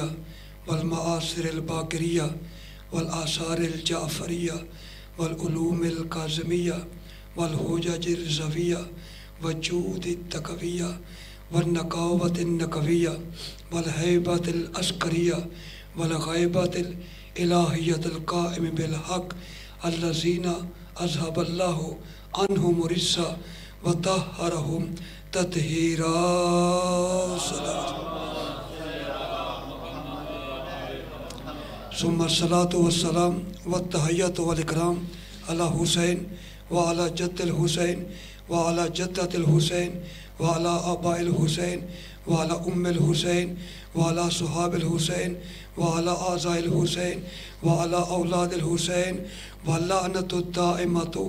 अलकदरिया वलमासरबाकरिया वलासारजाफ़रिया वलूमकाज़मिया वलहोजरज़विया वजूद तकविया वनकावत नकविया वलहैबत अस्करिया वलगैबत इलाहियतलकाम बिलहक अल्लज़ीना अजहबल्लाह अनहुम रिस्सा व तहरहुम ततहीरा। सुम्मा सलात वसलाम व तहैत वलकराम अला हुसैन व अला जद्दल हुसैन व अला जद्दतल हुसैन व अला आबाइल हुसैन व अला उम्मिल हुसैन व अला सुहाबिल हुसैन व अला आज़ाइल हुसैन व अला औलादिल हुसैन व लानतुद्दाइमतु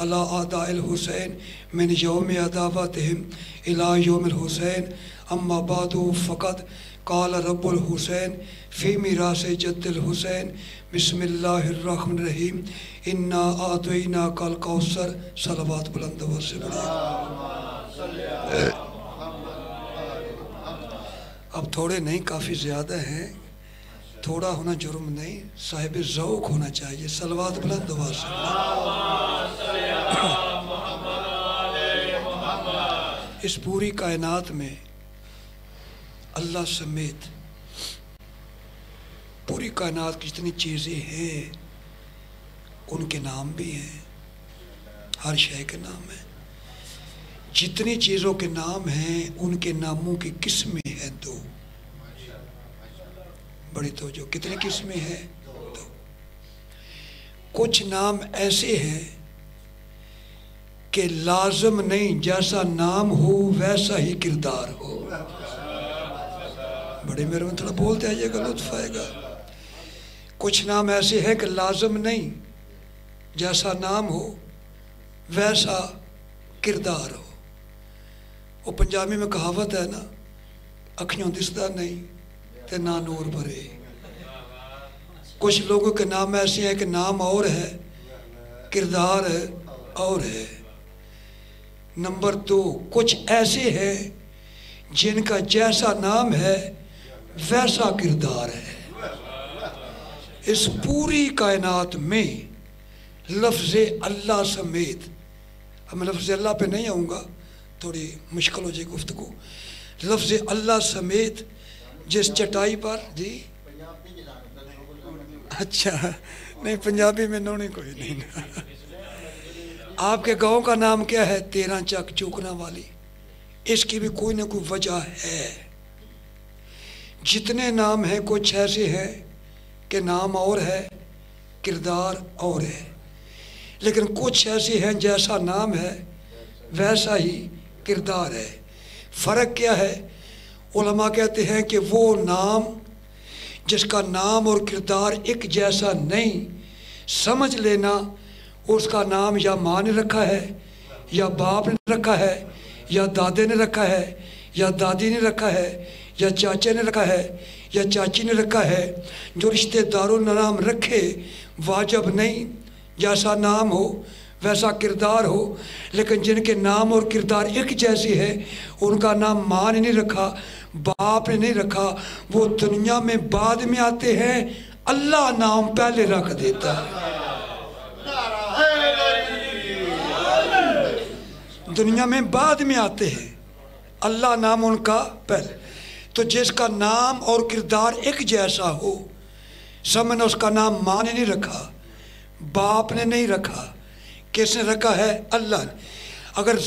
अला आदाइल हुसैन मिन यौम अदावतहिम इला यौमिल हुसैन अम्मा बादु फ़कत काल रब्बुल हुसैन फ़ी मीरास जद्दिल हुसैन बिस्मिल्लाहिर्रहमानिर्रहीम इन्ना आतोइना कल कौसर सलवात बुलंद से अब थोड़े नहीं काफ़ी ज़्यादा हैं थोड़ा होना जुर्म नहीं साहिब ज़ौक होना चाहिए सलवात बुलंद से इस पूरी कायनात में अल्लाह समेत। पूरी कायनात की जितनी चीज़ें हैं, उनके नाम भी हैं। हर शय के नाम हैं। जितनी चीज़ों के नाम हैं, उनके नामों की किस्में हैं दो। बड़ी तो जो कितनी किस्में हैं? दो। कुछ नाम ऐसे हैं कि लाजम नहीं, जैसा नाम हो, वैसा ही किरदार हो। बड़े मेरे थोड़ा बोलते आइएगा, लुत्फ आएगा। कुछ नाम ऐसे है कि लाजम नहीं, जैसा नाम हो, वैसा किरदार हो। वो पंजाबी में कहावत है ना, अखियों दिसदा नहीं ते ना नूर भरे। कुछ लोगों के नाम ऐसे हैं कि नाम और है, किरदार है, और है। नंबर दो, कुछ ऐसे हैं जिनका जैसा नाम है वैसा किरदार है। इस पूरी कायनात में लफ्ज़ अल्लाह समेत, अब मैं लफ्ज़ अल्लाह पे नहीं आऊँगा, थोड़ी मुश्किल हो जाए गुफ्तु लफ्ज़ अल्लाह समेत, जिस चटाई पर, जी? अच्छा नहीं, पंजाबी में नोनी कोई नहीं ना। आपके गाँव का नाम क्या है? तेरह चक चूकना वाली। इसकी भी कोई ना कोई वजह है। जितने नाम हैं, कुछ ऐसे हैं कि नाम और है, किरदार और है। लेकिन कुछ ऐसे हैं जैसा नाम है, वैसा ही किरदार है। फ़र्क क्या है? उलमा कहते हैं कि वो नाम, जिसका नाम और किरदार एक जैसा नहीं, समझ लेना, उसका नाम या माँ ने रखा है, या बाप ने रखा है, या दादे ने रखा है, या दादी ने रखा है या चाचे ने रखा है, या चाची ने रखा है, जो रिश्तेदारों ने नाम रखे, वाजब नहीं। जैसा नाम हो, वैसा किरदार हो, लेकिन जिनके नाम और किरदार एक जैसी है, उनका नाम माँ ने नहीं रखा, बाप ने नहीं रखा। वो दुनिया में बाद में आते हैं, अल्लाह नाम पहले रख देता है। दुनिया में बाद में आते हैं, अल्लाह नाम उनका पहले। तो जिसका नाम और किरदार एक जैसा हो समझ उसका नाम माँ ने नहीं रखा, बाप ने नहीं रखा। किसने रखा है? अल्लाह ने। अगर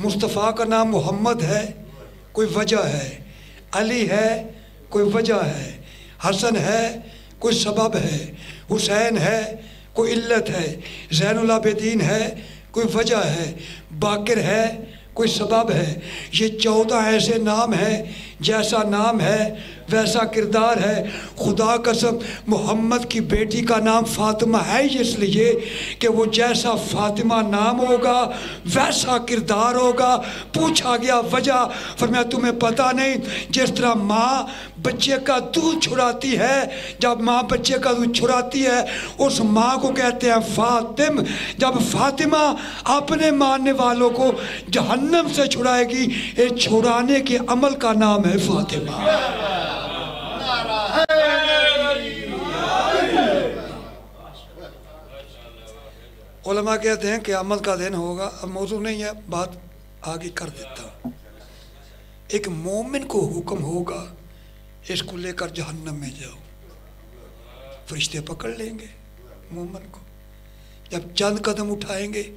मुस्तफ़ा का नाम मोहम्मद है, कोई वजह है। अली है, कोई वजह है। हसन है, कोई सबब है। हुसैन है, कोई इल्लत है। जैनुलाबद्दीन है, कोई वजह है। बाकिर है कोई सबब है। ये चौदह ऐसे नाम हैं, जैसा नाम है, वैसा किरदार है। खुदा कसम, मोहम्मद की बेटी का नाम फातिमा है इसलिए कि वो जैसा फातिमा नाम होगा, वैसा किरदार होगा। पूछा गया वजह फिर मैं तुम्हें पता नहीं, जिस तरह माँ बच्चे का दूध छुड़ाती है, जब माँ बच्चे का दूध छुड़ाती है, उस माँ को कहते हैं, फातिम, जब फातिमा अपने मानने वालों को जहन्नम से छुड़ाएगी, ये छुड़ाने के अमल का नाम है फातिमा। उलमा कहते हैं कि अमल का दिन होगा, अब मौजूद नहीं है, बात आगे कर देता हूँ। एक मोमिन को हुक्म होगा इसको लेकर जहन्नम में जाओ। फरिश्ते पकड़ लेंगे मोमिन को। जब चंद कदम उठाएँगे,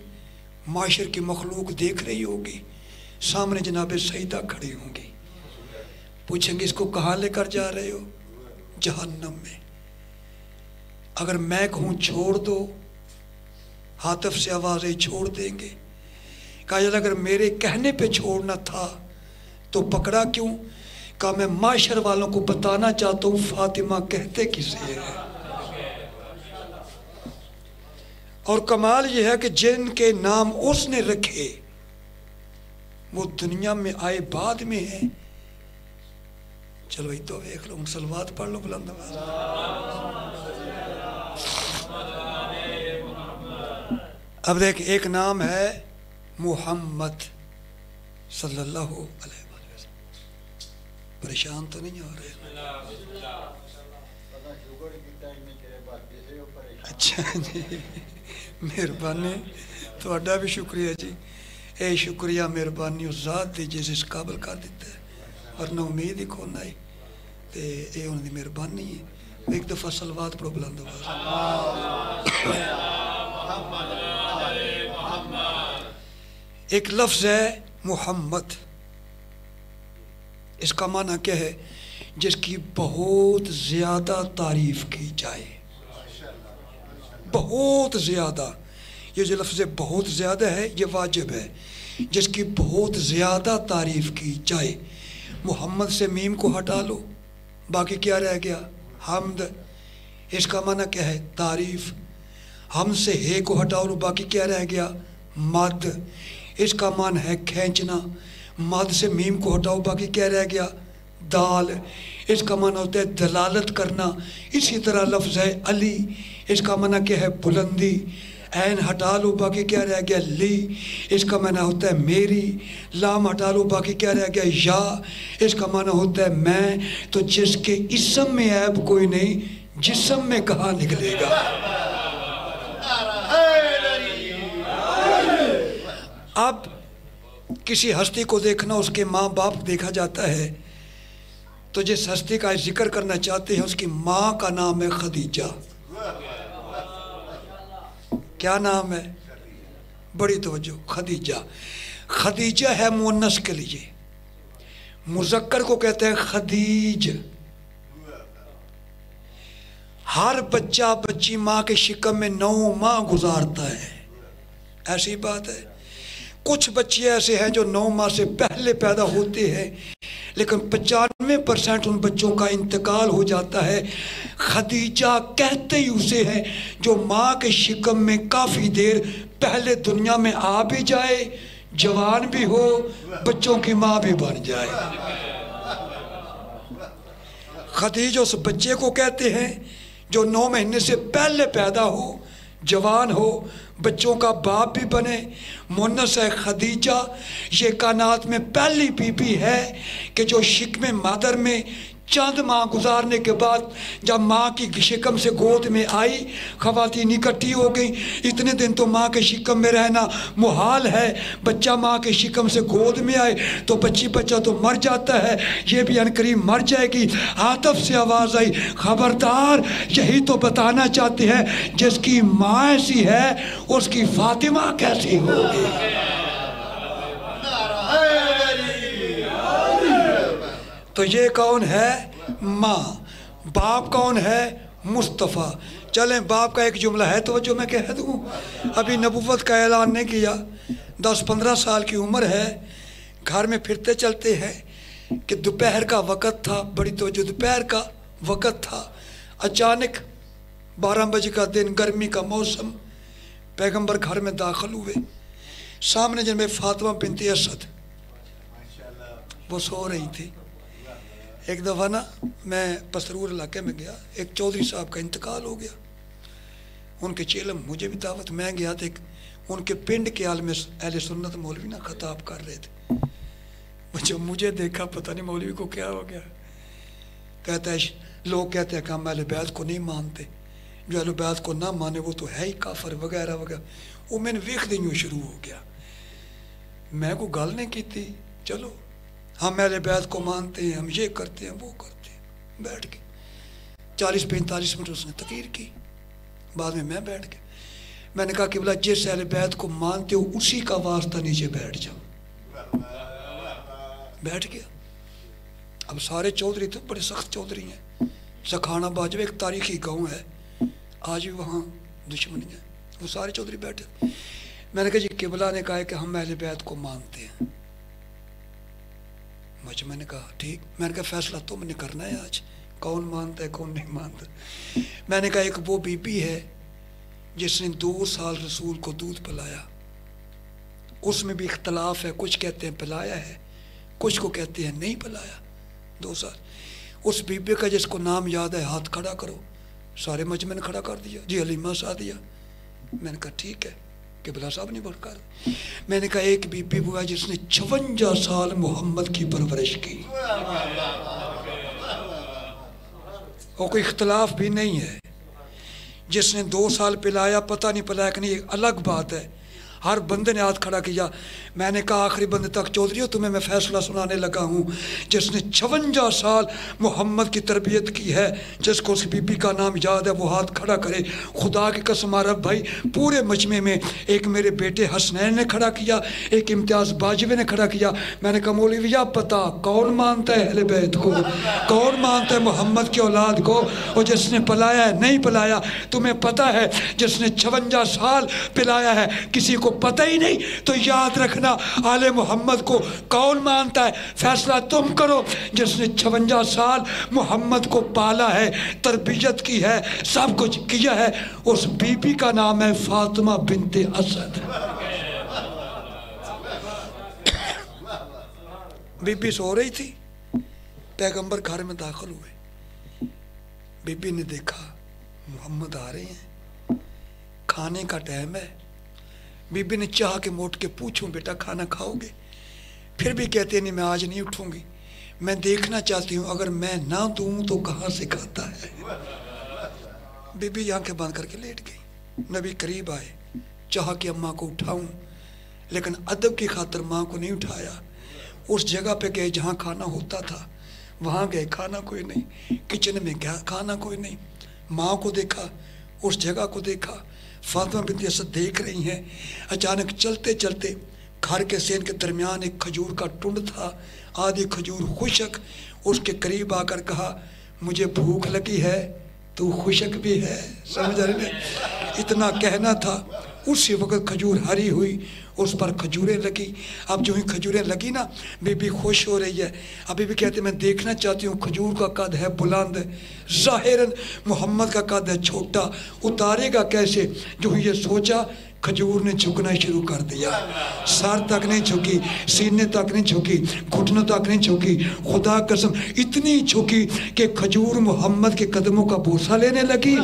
माशर की मखलूक देख रही होगी, सामने जनाब सईदा खड़ी होंगी। पूछेंगे, इसको कहाँ लेकर जा रहे हो? जहन्नम में। अगर मैं कहूँ, छोड़ दो। हाथफ से आवाज़ें छोड़ देंगे। कहा अगर मेरे कहने पे छोड़ना था तो पकड़ा क्यों? कहा मैं माशर वालों को बताना चाहता हूँ, फातिमा कहते किसे है? और कमाल यह है कि जिनके नाम उसने रखे, वो दुनिया में आए बाद में है। चलो तो देख लो मुसलमान पढ़ लो बुलंद अब देख, एक नाम है मोहम्मद सल्लल्लाहु अलैहि परेशान तो नहीं हो रहे अच्छा जी मेहरबानी थोड़ा भी शुक्रिया जी ਇਹ ਸ਼ੁਕਰੀਆ ਮਿਹਰਬਾਨੀ ਉਸ ਜ਼ਾਤ ਦੀ ਜਿਸ ਇਸ ਕਾਬਲ ਕਰ ਦਿੱਤਾ ਵਰਨਾ ਉਮੀਦ ਹੀ ਕੋਨ ਆਈ ਤੇ ਇਹ ਉਹਨਾਂ ਦੀ ਮਿਹਰਬਾਨੀ ਹੈ ਇੱਕ ਦਫਾ ਸਲਵਾਤ ਪੜੋ ਬੁਲੰਦ ਆਵਾਜ਼ एक लफ्ज़ है मोहम्मद इसका माना क्या है? जिसकी बहुत ज़्यादा तारीफ़ की जाए। बहुत ज़्यादा। ये जो लफ्ज़ बहुत ज़्यादा है, ये वाजिब है। जिसकी बहुत ज़्यादा तारीफ़ की जाए, मोहम्मद से मीम को हटा लो। बाकी क्या रह गया? हमद। इसका माना क्या है? तारीफ़। हम से हे को हटाओ लो बाकी क्या रह गया? मद। इसका मान है, खींचना। मद से मीम को हटाओ, बाकी क्या रह गया? दाल। इसका माना होता है दलालत करना। इसी तरह लफ्ज़ है अली। इसका माना क्या है? बुलंदी। एन हटा लो, बाकी क्या रह गया? ली। इसका माना होता है मेरी। लाम हटा लो, बाकी क्या रह गया? या। इसका माना होता है मैं। तो जिसके इसम में ऐब कोई नहीं, जिसम में कहा निकलेगा? अब किसी हस्ती को देखना, उसके माँ बाप देखा जाता है। तो जिस हस्ती का ज़िक्र करना चाहते हैं, उसकी माँ का नाम है खदीजा। क्या नाम है? बड़ी तवज्जो, खदीजा। खदीजा है मुन्नस के लिए। मुजक्कर को कहते हैं खदीज। हर बच्चा बच्ची माँ के शिकम में नौ माह गुजारता है। ऐसी बात है। कुछ बच्चे ऐसे हैं जो नौ माह से पहले पैदा होते हैं, लेकिन पचानवे परसेंट उन बच्चों का इंतकाल हो जाता है। खदीजा कहते ही उसे हैं, जो माँ के शिकम में काफ़ी देर पहले दुनिया में आ भी जाए, जवान भी हो, बच्चों की माँ भी बन जाए। खदीज उस बच्चे को कहते हैं, जो नौ महीने से पहले पैदा हो जवान हो, बच्चों का बाप भी बने। मुनस है खदीजा, ये कानात में पहली बीबी है कि जो शिकम मादर में चंद माह गुजारने के बाद जब माँ की शिकम से गोद में आई, खवातीन इकट्ठी हो गई। इतने दिन तो माँ के शिकम में रहना मुहाल है। बच्चा माँ के शिकम से गोद में आए तो बच्ची बच्चा तो मर जाता है। ये भी अनकरीब मर जाएगी। आतफ से आवाज़ आई, खबरदार, यही तो बताना चाहते हैं, जिसकी माँ ऐसी है, उसकी फातिमा कैसी होगी? तो ये कौन है? माँ। बाप कौन है? मुस्तफ़ा। चलें, बाप का एक जुमला है तो जो मैं कह दूँ। अभी नबूवत का ऐलान नहीं किया। दस पंद्रह साल की उम्र है। घर में फिरते चलते हैं कि दोपहर का वक़्त था। बड़ी तो दोपहर का वक़्त था। अचानक बारह बजे का दिन, गर्मी का मौसम। पैगंबर घर में दाखिल हुए। सामने जिनमें फातमा बिनती असद। वो सो रही थी। एक दफ़ा ना मैं पसरूर इलाके में गया, एक चौधरी साहब का इंतकाल हो गया। उनके चेलम मुझे भी दावत, मैं गया था एक उनके पिंड के आल में अहल सुन्नत मौलवी ना खताब कर रहे थे। जब मुझे देखा, पता नहीं मौलवी को क्या हो गया। कहता है, लोग कहते हैं कि हम अहल बैत को नहीं मानते। जो अहल बैत को ना माने, वो तो है ही काफर वगैरह वगैरह। वो मैंने वेख देनी शुरू हो गया। मैं को गल नहीं की थी। चलो हम अहल बैत को मानते हैं, हम ये करते हैं, वो करते हैं। बैठ के। चालीस पैंतालीस मिनट उसने तकीर की। बाद में मैं बैठ गया। मैंने कहा कि बोला जिस अहल बैत को मानते हो, उसी का वास्ता नीचे बैठ जाओ। बैठ गया। अब सारे चौधरी तो बड़े सख्त चौधरी हैं। सखाना बाजब एक तारीखी गाँव है। आज भी वहाँ दुश्मनी है। वो सारे चौधरी बैठे। मैंने कहा, जी, किबला ने कहा है कि हम अहल बैत को मानते हैं। मुझे मैंने कहा, ठीक, मैंने कहा, फैसला तुमने करना है आज। कौन मानता है, कौन नहीं मानता? मैंने कहा, एक वो बीबी है जिसने दो साल रसूल को दूध पिलाया। उसमें भी इख्तलाफ है, कुछ कहते हैं पिलाया है, कुछ को कहते हैं नहीं पिलाया। दो साल। उस बीबी का जिसको नाम याद है, हाथ खड़ा करो। सारे मजमे ने खड़ा कर दिया। जी अलीमा सा दिया मैंने कहा, ठीक है। कि बिला साहब ने कर। मैंने कहा, एक बीबी बुआ जिसने छवंजा साल मोहम्मद की परवरिश की। और कोई इख्तलाफ भी नहीं है। जिसने दो साल पिलाया, पता नहीं पिलाया कि नहीं अलग बात है। हर बंदे ने हाथ खड़ा किया। मैंने कहा, आखिरी बंद तक चौधरी हो तुम्हें मैं फैसला सुनाने लगा हूँ। जिसने छवंजा साल मोहम्मद की तरबियत की है, जिसको उस बीबी का नाम याद है, वो हाथ खड़ा करे। खुदा की कसम अरब भाई, पूरे मजमे में एक मेरे बेटे हसनैन ने खड़ा किया, एक इम्तियाज़ बाजवे ने खड़ा किया। मैंने कहा मौलविया पता, कौन मानता है अहल बैत को? कौन मानता है मोहम्मद की औलाद को? और जिसने पलाया है, नहीं पलाया, तुम्हें पता है, जिसने छवंजा साल पिलाया है, किसी को पता ही नहीं तो याद रखना आले मोहम्मद को कौन मानता है? फैसला तुम करो। जिसने छवंजा साल मोहम्मद को पाला है, तरबियत की है, सब कुछ किया है, उस बीबी का नाम है फातिमा बिनते असद। बीबी सो रही थी, पैगंबर घर में दाखिल हुए। बीबी ने देखा, मोहम्मद आ रहे हैं। खाने का टाइम है बीबी ने चाह के मोट के पूछूँ, बेटा, खाना खाओगे? फिर भी कहते नहीं, मैं आज नहीं उठूँगी। मैं देखना चाहती हूँ, अगर मैं ना दूँ तो कहाँ से खाता है? बीबी आँखें बंद करके लेट गई। नबी करीब आए, चाह के अम्मा को उठाऊं, लेकिन अदब की खातर माँ को नहीं उठाया। उस जगह पे गए जहाँ खाना होता था, वहाँ गए, खाना कोई नहीं। किचन में गया, खाना कोई नहीं। माँ को देखा, उस जगह को देखा फातिमा बिनती असद देख रही हैं। अचानक चलते चलते घर के सेन के दरमियान एक खजूर का टुंड था। आधी खजूर खुशक, उसके करीब आकर कहा, मुझे भूख लगी है तो खुशक भी है। समझ रहे इतना कहना था, उसी वक्त खजूर हरी हुई उस पर खजूरें लगी। अब जो ही खजूरें लगी ना, बीबी खुश हो रही है। अभी भी कहते मैं देखना चाहती हूँ, खजूर का कद है बुलंद। ज़ाहिरन, मोहम्मद का कद है छोटा। उतारेगा कैसे? जो ये सोचा खजूर ने झुकना शुरू कर दिया। सर तक नहीं झुकी, सीने तक नहीं झुकी, घुटनों तक नहीं झुकी। खुदा कसम, इतनी झुकी कि खजूर मोहम्मद के कदमों का बोसा लेने लगी,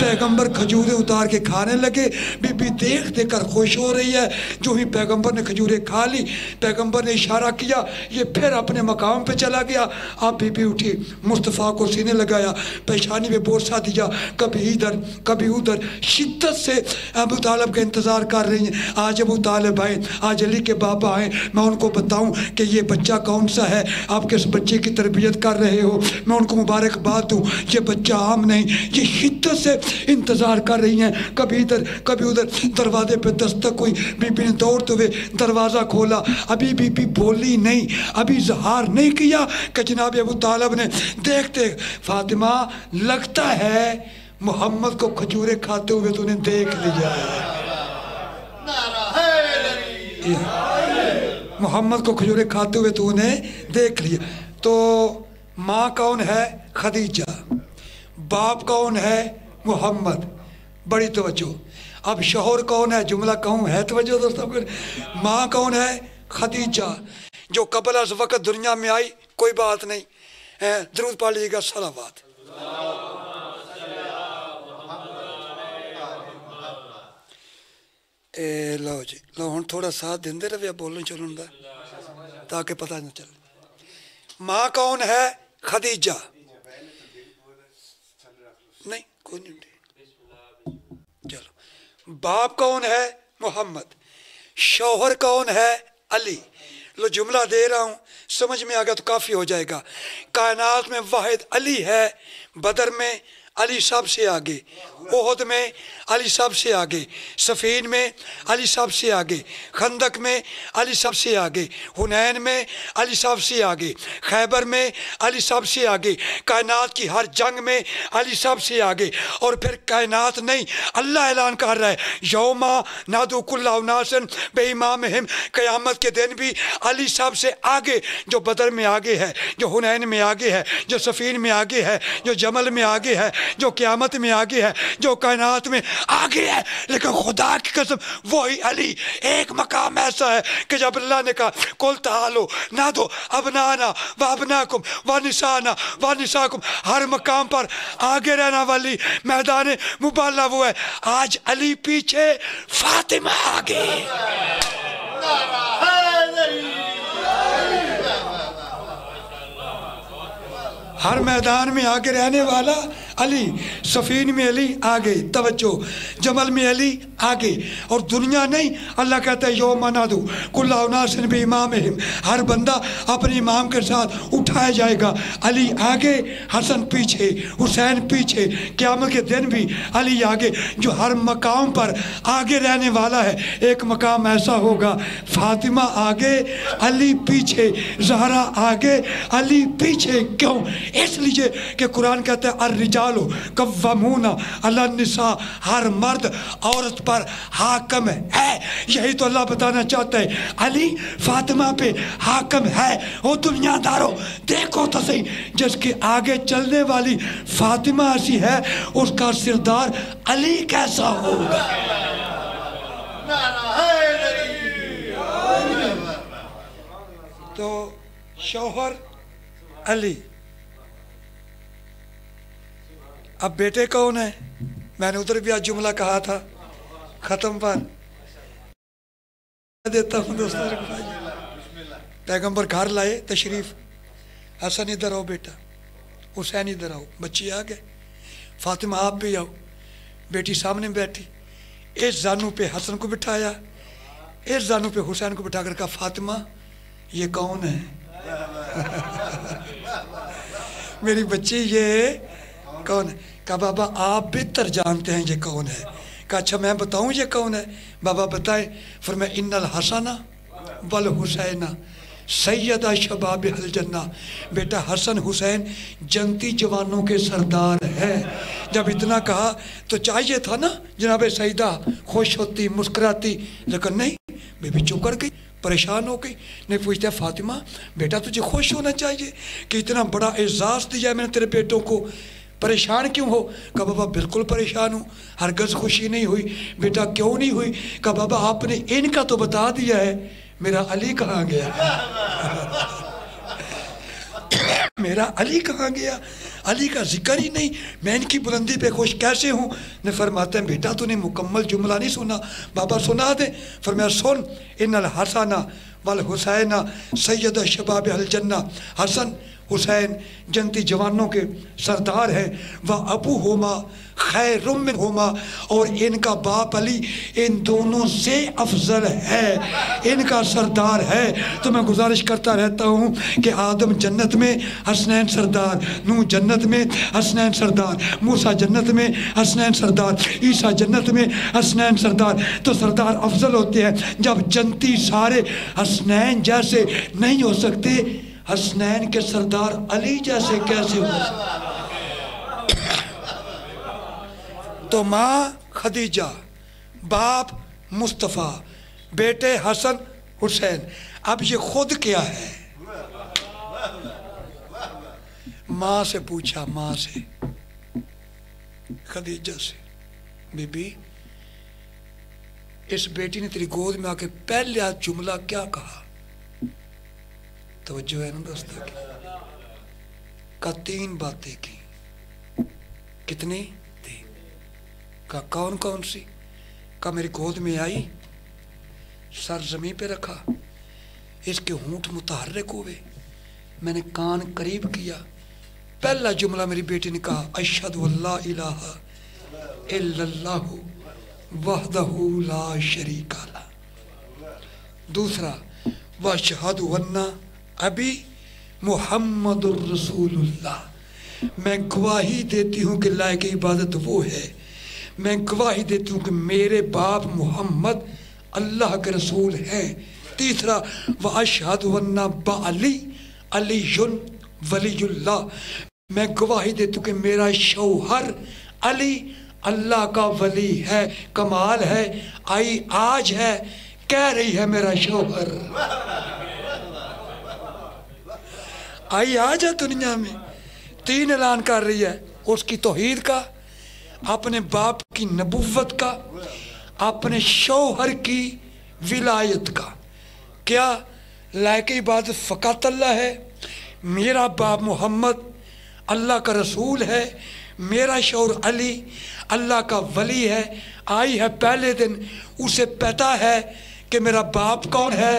पैगंबर खजूरें उतार के खाने लगे। बीबी, देख देख कर खुश हो रही है। जो ही पैगंबर ने खजूरें खा ली, पैगंबर ने इशारा किया, ये फिर अपने मकाम पे चला गया। अब बीबी उठी, मुस्तफ़ा को सीने लगाया, पेशानी में बोसा दिया, कभी इधर, कभी उधर। शिद्दत से अबू तालब का इंतज़ार इंतज़ार कर रही हैं। आज अबू तालब आए, आज अली के बाबा आए। मैं उनको बताऊँ कि ये बच्चा कौन सा है? आप किस बच्चे की तरबियत कर रहे हो? मैं उनको मुबारकबाद दूँ। ये बच्चा आम नहीं, ये शिद्दत से इंतज़ार कर रही हैं। कभी इधर, कभी उधर। दरवाजे पर दस्तक हुई, बीबी ने दौड़ते हुए दरवाज़ा खोला। अभी बीबी बोली नहीं, अभी इजहार नहीं किया कि जनाब अबू तालब ने। देखते फातिमा, लगता है मोहम्मद को खजूरें खाते हुए तूने देख लिया है। मोहम्मद को खजूरे खाते हुए तूने देख लिया। तो माँ कौन है? खदीजा। बाप कौन है? मोहम्मद। बड़ी तवज्जो। अब शोहर कौन है? जुमला कहूँ है तवज्जो दोस्तों माँ कौन है? खदीजा। जो कबल वक्त दुनिया में आई, कोई बात नहीं। ज़रूर पा लीजिएगा सलावाद लो जी। लो हूँ थोड़ा साथ देंगे रहे बोलन चलन का ताकि पता न चले। माँ कौन है? खदीजा। नहीं, कोई नहीं चलो। बाप कौन है? मोहम्मद। शौहर कौन है? अली। लो, जुमला दे रहा हूँ। समझ में आ गया तो काफ़ी हो जाएगा। कायनात में वाहिद अली है। बदर में अली सबसे आगे। ओहद में, अली साहब से आगे सफ़ीन में, अली साहब से आगे, खंदक में, अली सबसे आगे, हुनैन में, अली साहब से आगे, खैबर में, अली साहब से आगे, कायनात की हर जंग में अली साहब से आगे, और फिर कायनात नहीं, अल्लाह ऐलान कर रहा है, यौमा नादुकुल्लासन बेईमाम हिम, क़यामत के दिन भी अली साहब से आगे, जो बदर में आगे है, जो हुनैन में आगे है, जो सफ़ीन में आगे है, जो जमल में आगे है, जो क़यामत में आगे है जो कायनात में आगे है, लेकिन खुदा की कसम, वही अली, एक मकाम ऐसा है कि जब अल्लाह ने कहा, कुल तालो ना दो अब ना आना व अपना कुम व निशाना व निशाकुम हर मकाम पर आगे रहना वाली मैदान मुबाला वो है। आज अली पीछे, फातिमा आगे। हर मैदान में आगे रहने वाला अली, सफ़ीन में अली आगे तवज्जो, जमल में अली आगे और दुनिया नहीं, अल्लाह कहता है, यो मना दो कुल्लासिन भी इमाम हर बंदा अपने इमाम के साथ उठाया जाएगा। अली आगे, हसन पीछे, हुसैन पीछे। क्यामत के दिन भी अली आगे, जो हर मकाम पर आगे रहने वाला है। एक मकाम ऐसा होगा, फातिमा आगे, अली पीछे, जहरा आगे। अली पीछे क्यों? इसलिए कि कुरान कहता है अर रिजालो कव्वमूना, अल्लाह हर मर्द, औरत पर हाकम है। यही तो अल्लाह बताना चाहता है, अली फातिमा पे हाकम है। वो दुनियादारों, देखो तो सही, जिसके आगे चलने वाली फातिमा ऐसी है, उसका सिरदार अली कैसा होगा? तो शौहर अली। अब बेटे कौन है? मैंने उधर भी आज जुमला कहा था। ख़त्म पर देता हूँ दोस्तों। पैगंबर घर लाए तशरीफ़। हसन, इधर आओ बेटा। हुसैन, इधर आओ। बच्ची आ गए। फातिमा, आप भी आओ। बेटी सामने बैठी। इस जानू पे हसन को बिठाया। इस जानू पे हुसैन को बिठा कर कहा, फातिमा, ये कौन है? मेरी बच्ची, ये कौन है? कहा, बाबा, आप बेहतर जानते हैं ये कौन है? कहा अच्छा मैं बताऊँ ये कौन है? बाबा बताए, फिर मैं, इन्नल हसना बल हुसैना, सैयदा शबाब हल जन्ना। बेटा, हसन हुसैन जनती जवानों के सरदार है। जब इतना कहा तो चाहिए था ना, जनाब सईदा खुश होती, मुस्कुराती? लेकिन नहीं, बेबी चुप कर गई, परेशान हो गई। नहीं, पूछते, फातिमा, बेटा तुझे खुश होना चाहिए कि इतना बड़ा एजाज़ दिया मैंने तेरे बेटों को? परेशान क्यों हो? कहा, बाबा, बिल्कुल परेशान हूँ। हरगज़ खुशी नहीं हुई। बेटा, क्यों नहीं हुई? कहा, बाबा, आपने इनका तो बता दिया है। मेरा अली कहाँ गया? मेरा अली कहाँ गया? अली का ज़िक्र ही नहीं। मैं इनकी बुलंदी पे खुश कैसे हूँ? ने फरमाते हैं, बेटा, तूने मुकम्मल जुमला नहीं सुना। बाबा, सुना दे। फिर मैं सुन इन हसाना वल हुसैना सैयद शबाब जन्ना। हसन हुसैन जनती जवानों के सरदार हैं। वह अबू होमा खैर होमा और इनका बाप अली इन दोनों से अफजल है। इनका सरदार है। तो मैं गुजारिश करता रहता हूँ कि आदम जन्नत में, हसनैन सरदार नू जन्नत में, हसनैन सरदार, मूसा जन्नत में, हसनैन सरदार, ईसा जन्नत में, हसनैन सरदार। तो सरदार अफजल होते हैं। जब जनती सारे हसनैन जैसे नहीं हो सकते हसनैन के सरदार अली जैसे कैसे हो तो माँ खदीजा, बाप मुस्तफ़ा, बेटे हसन हुसैन, अब ये खुद क्या है? माँ से पूछा, माँ से, खदीजा से, बीबी, इस बेटी ने तेरी गोद में आके पहले जुमला क्या कहा? तवज्जो है ना दोस्तों? की का तीन बातें की। कितनी? थी का कौन कौन सी? का मेरी गोद में आई, सर जमी पे रखा, इसके होंठ मुतहरक हुए मैंने कान करीब किया। पहला जुमला मेरी बेटी ने कहा अशद इलाहा वहदहूला शरीका ला। दूसरा, वह शहद वन्ना अभी मोहम्मद रसूलुल्लाह। मैं गवाही देती हूँ कि लायक इबादत वो है। मैं गवाही देती हूँ कि मेरे बाप मोहम्मद अल्लाह के रसूल हैं। तीसरा वह अशहद वन्ना बाली अली वलीजुल्लाह मैं गवाही देती हूँ कि मेरा शौहर अली अल्लाह का वली है, कमाल है, आई आज है, कह रही है मेरा शौहर। आई आज है दुनिया में। तीन ऐलान कर रही है उसकी तोहीद का, अपने बाप की नबुवत का, अपने शौहर की विलायत का। क्या लायक इबादत फ़कत अल्लाह है? मेरा बाप मोहम्मद अल्लाह का रसूल है, मेरा शौर अली अल्लाह का वली है। आई है पहले दिन, उसे पता है कि मेरा बाप कौन है।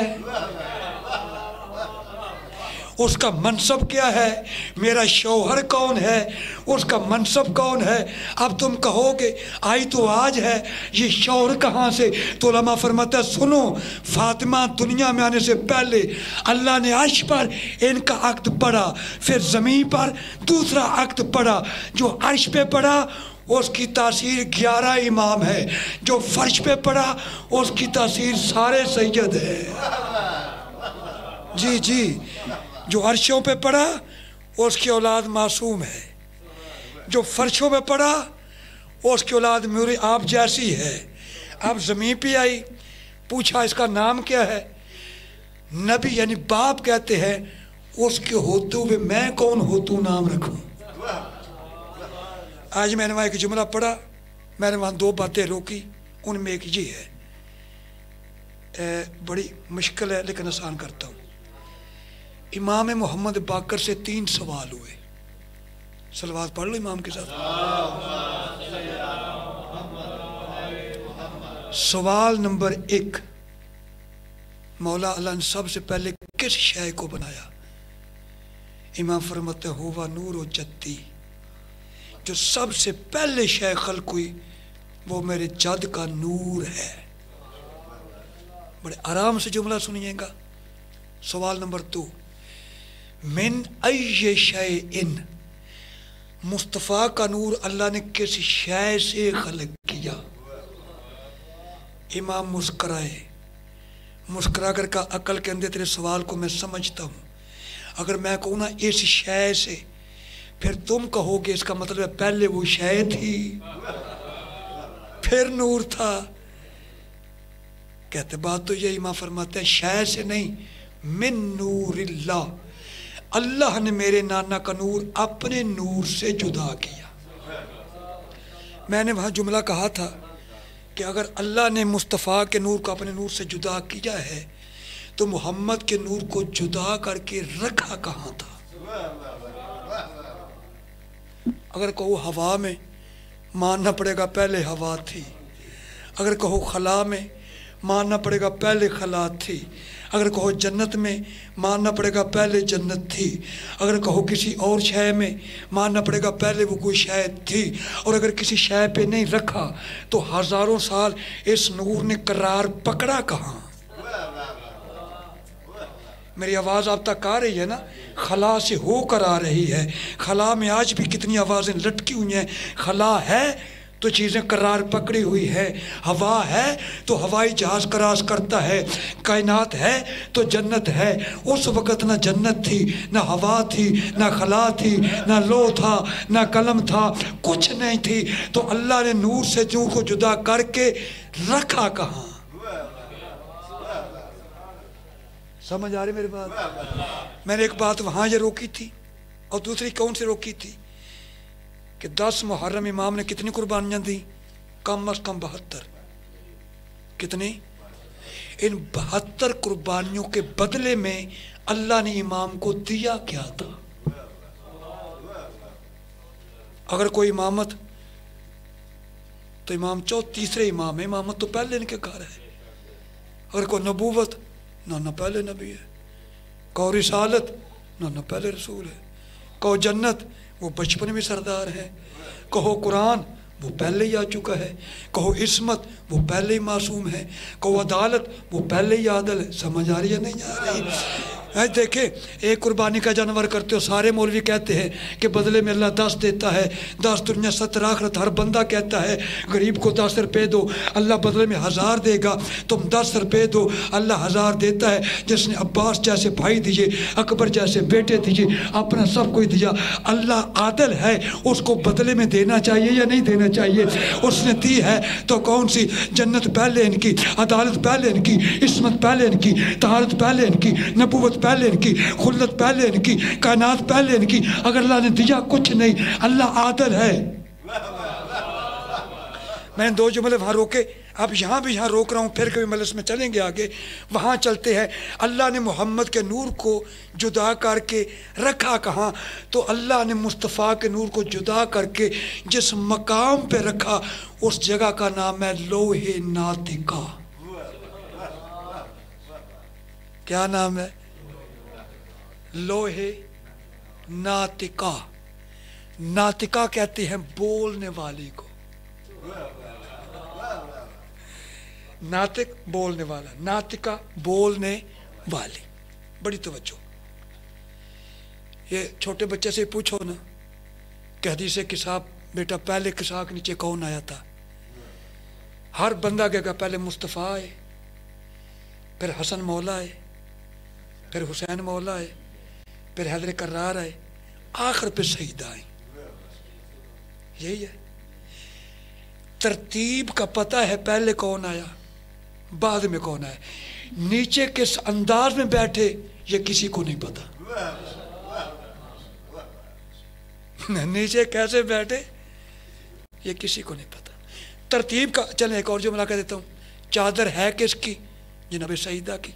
उसका मनसब क्या है? मेरा शौहर कौन है? उसका मनसब कौन है? अब तुम कहोगे, आई तो आज है, ये शौहर कहाँ से? तो लमा फरमाता सुनो, फातिमा दुनिया में आने से पहले अल्लाह ने अर्श पर इनका अक्त पढ़ा, फिर ज़मीन पर दूसरा अक्त पढ़ा। जो अर्श पे पढ़ा, उसकी तासीर ग्यारह इमाम है। जो फर्श पे पड़ा उसकी तासीर सारे सैयद है। जी जी। जो अर्शों पे पड़ा उसकी औलाद मासूम है। जो फर्शों पे पड़ा उसकी औलाद मेरी आप जैसी है। आप ज़मीन पे आई पूछा इसका नाम क्या है? नबी यानी बाप कहते हैं उसके होते हुए मैं कौन होतू नाम रखूँ? आज मैंने वहाँ एक जुमला पढ़ा मैंने वहाँ दो बातें रोकी उनमें एक ये है। ए, बड़ी मुश्किल है लेकिन आसान करता हूँ। इमाम मोहम्मद बाकर से तीन सवाल हुए। सलवार पढ़ लो इमाम के साथ। सवाल नंबर एक, मौला अल्लाह ने सबसे पहले किस शय को बनाया? इमाम फरमत हुआ नूर व जत्ती जो सबसे पहले शय खल्क हुई, वो मेरे जद का नूर है। बड़े आराम से जुमला सुनिएगा। सवाल नंबर दो मिन अय शय इन मुस्तफ़ा का नूर अल्लाह ने किस शय से खलक किया। इमाम मुस्कराए। मुस्करा कर का अकल के अंदर तेरे सवाल को मैं समझता हूँ। अगर मैं कहूँ ना इस शय से, फिर तुम कहोगे इसका मतलब है पहले वो शय थी, फिर नूर था। कहते बात तो यही माँ फरमाते हैं, शय से नहीं, मिन नूर अल्लाह ने मेरे नाना का नूर अपने नूर से जुदा किया। मैंने वहाँ जुमला कहा था कि अगर अल्लाह ने मुस्तफ़ा के नूर को अपने नूर से जुदा किया है तो मोहम्मद के नूर को जुदा करके रखा कहाँ था? अगर कहो हवा में, मानना पड़ेगा पहले हवा थी। अगर कहो खला में, मानना पड़ेगा पहले खला थी। अगर कहो जन्नत में, मानना पड़ेगा पहले जन्नत थी। अगर कहो किसी और शय में, मानना पड़ेगा पहले वो कोई शय थी। और अगर किसी शय पे नहीं रखा तो हज़ारों साल इस नूर ने करार पकड़ा कहाँ? मेरी आवाज़ आप तक आ रही है ना? खला से होकर आ रही है। खला में आज भी कितनी आवाज़ें लटकी हुई हैं। खला है तो चीज़ें करार पकड़ी हुई है। हवा है तो हवाई जहाज़ करास करता है। कायनात है तो जन्नत है। उस वक़्त ना जन्नत थी, ना हवा थी, ना खला थी, ना लो था, ना कलम था, कुछ नहीं थी। तो अल्लाह ने नूर से जू को जुदा करके रखा कहाँ? समझ आ रही मेरी बात? मैंने एक बात वहाँ ये रोकी थी और दूसरी कौन सी रोकी थी? कि दस मुहर्रम इमाम ने कितनी कुर्बानियाँ दी? कम अज कम बहत्तर। कितनी? इन बहत्तर कुर्बानियों के बदले में अल्लाह ने इमाम को दिया क्या था? अगर कोई इमामत तो इमाम चौ, तीसरे इमाम है। इमामत तो पहले इनके घर है। अगर कोई नबूवत, ना ना पहले नबी है। कहो रिसालत, ना ना पहले रसूल है। कहो जन्नत वो बचपन में सरदार है। कहो कुरान, वो पहले ही आ चुका है। कहो इसमत, वो पहले ही मासूम है। कहो अदालत, वो पहले ही आदल है। समझ आ रही है नहीं आ रही? देखे एक कुर्बानी का जानवर करते हो, सारे मौलवी कहते हैं कि बदले में अल्लाह दस देता है, दस दुनिया सत्तर आखरत हर बंदा कहता है, गरीब को दस रुपये दो, अल्लाह बदले में हज़ार देगा, तुम दस रुपये दो, अल्लाह हज़ार देता है, जिसने अब्बास जैसे भाई दिए अकबर जैसे बेटे दिए अपना सब कुछ दिया अल्लाह आदल है, उसको बदले में देना चाहिए या नहीं देना चाहिए? उसने दी है तो कौन सी? जन्नत पहले इनकी, अदालत पहले इनकी, इसमत पहले इनकी, तहारत पहले इनकी, नबूवत पहले इनकी, खुल्लत पहले इनकी, कायनात पहले इनकी। अगर अल्लाह ने दिया, कुछ नहीं। अल्लाह आदर है। मैंने दो जुमले वहाँ रोके। अब यहाँ भी यहाँ रोक रहा हूँ, फिर कभी मलस में चलेंगे आगे। वहाँ चलते हैं। अल्लाह ने मोहम्मद के नूर को जुदा करके रखा कहाँ? तो अल्लाह ने मुस्तफ़ा के नूर को जुदा करके जिस मकाम पे रखा, उस जगह का नाम है लोहे नातिका। क्या नाम है? लोहे नातिका। नातिका कहते हैं बोलने वाली को। नातिक बोलने वाला, नातिका बोलने वाली। बड़ी तवज्जो। ये छोटे बच्चे से पूछो ना, कह दी से किसाब बेटा पहले किसा के नीचे कौन आया था? हर बंदा कहेगा, पहले मुस्तफ़ा आए, फिर हसन मौला आए, फिर हुसैन मौला आए फिर हैदर करार आए, आखिर पे शहीद आए। यही है। तरतीब का पता है पहले कौन आया, बाद में कौन आया। नीचे किस अंदाज में बैठे, ये किसी को नहीं पता। नीचे कैसे बैठे, ये किसी को नहीं पता। तरतीब का, चले एक और जो मिला कर देता हूँ। चादर है किसकी जनाब सईदा की।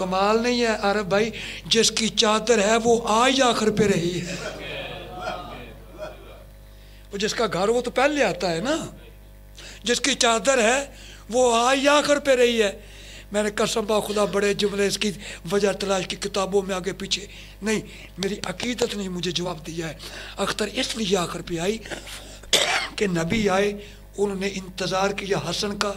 कमाल नहीं है। अरे भाई, जिसकी चादर है, वो आज आखिर पे रही है। वो जिसका घर, वो तो पहले आता है ना। जिसकी चादर है, वो आज आखिर पे रही है। मैंने कसम खुदा बड़े जुमले, इसकी वजह तलाश की किताबों में आगे पीछे। नहीं, मेरी अकीदत ने मुझे जवाब दिया है। अख्तर इसलिए आखिर पे आई कि नबी आए, उन्होंने इंतज़ार किया हसन का,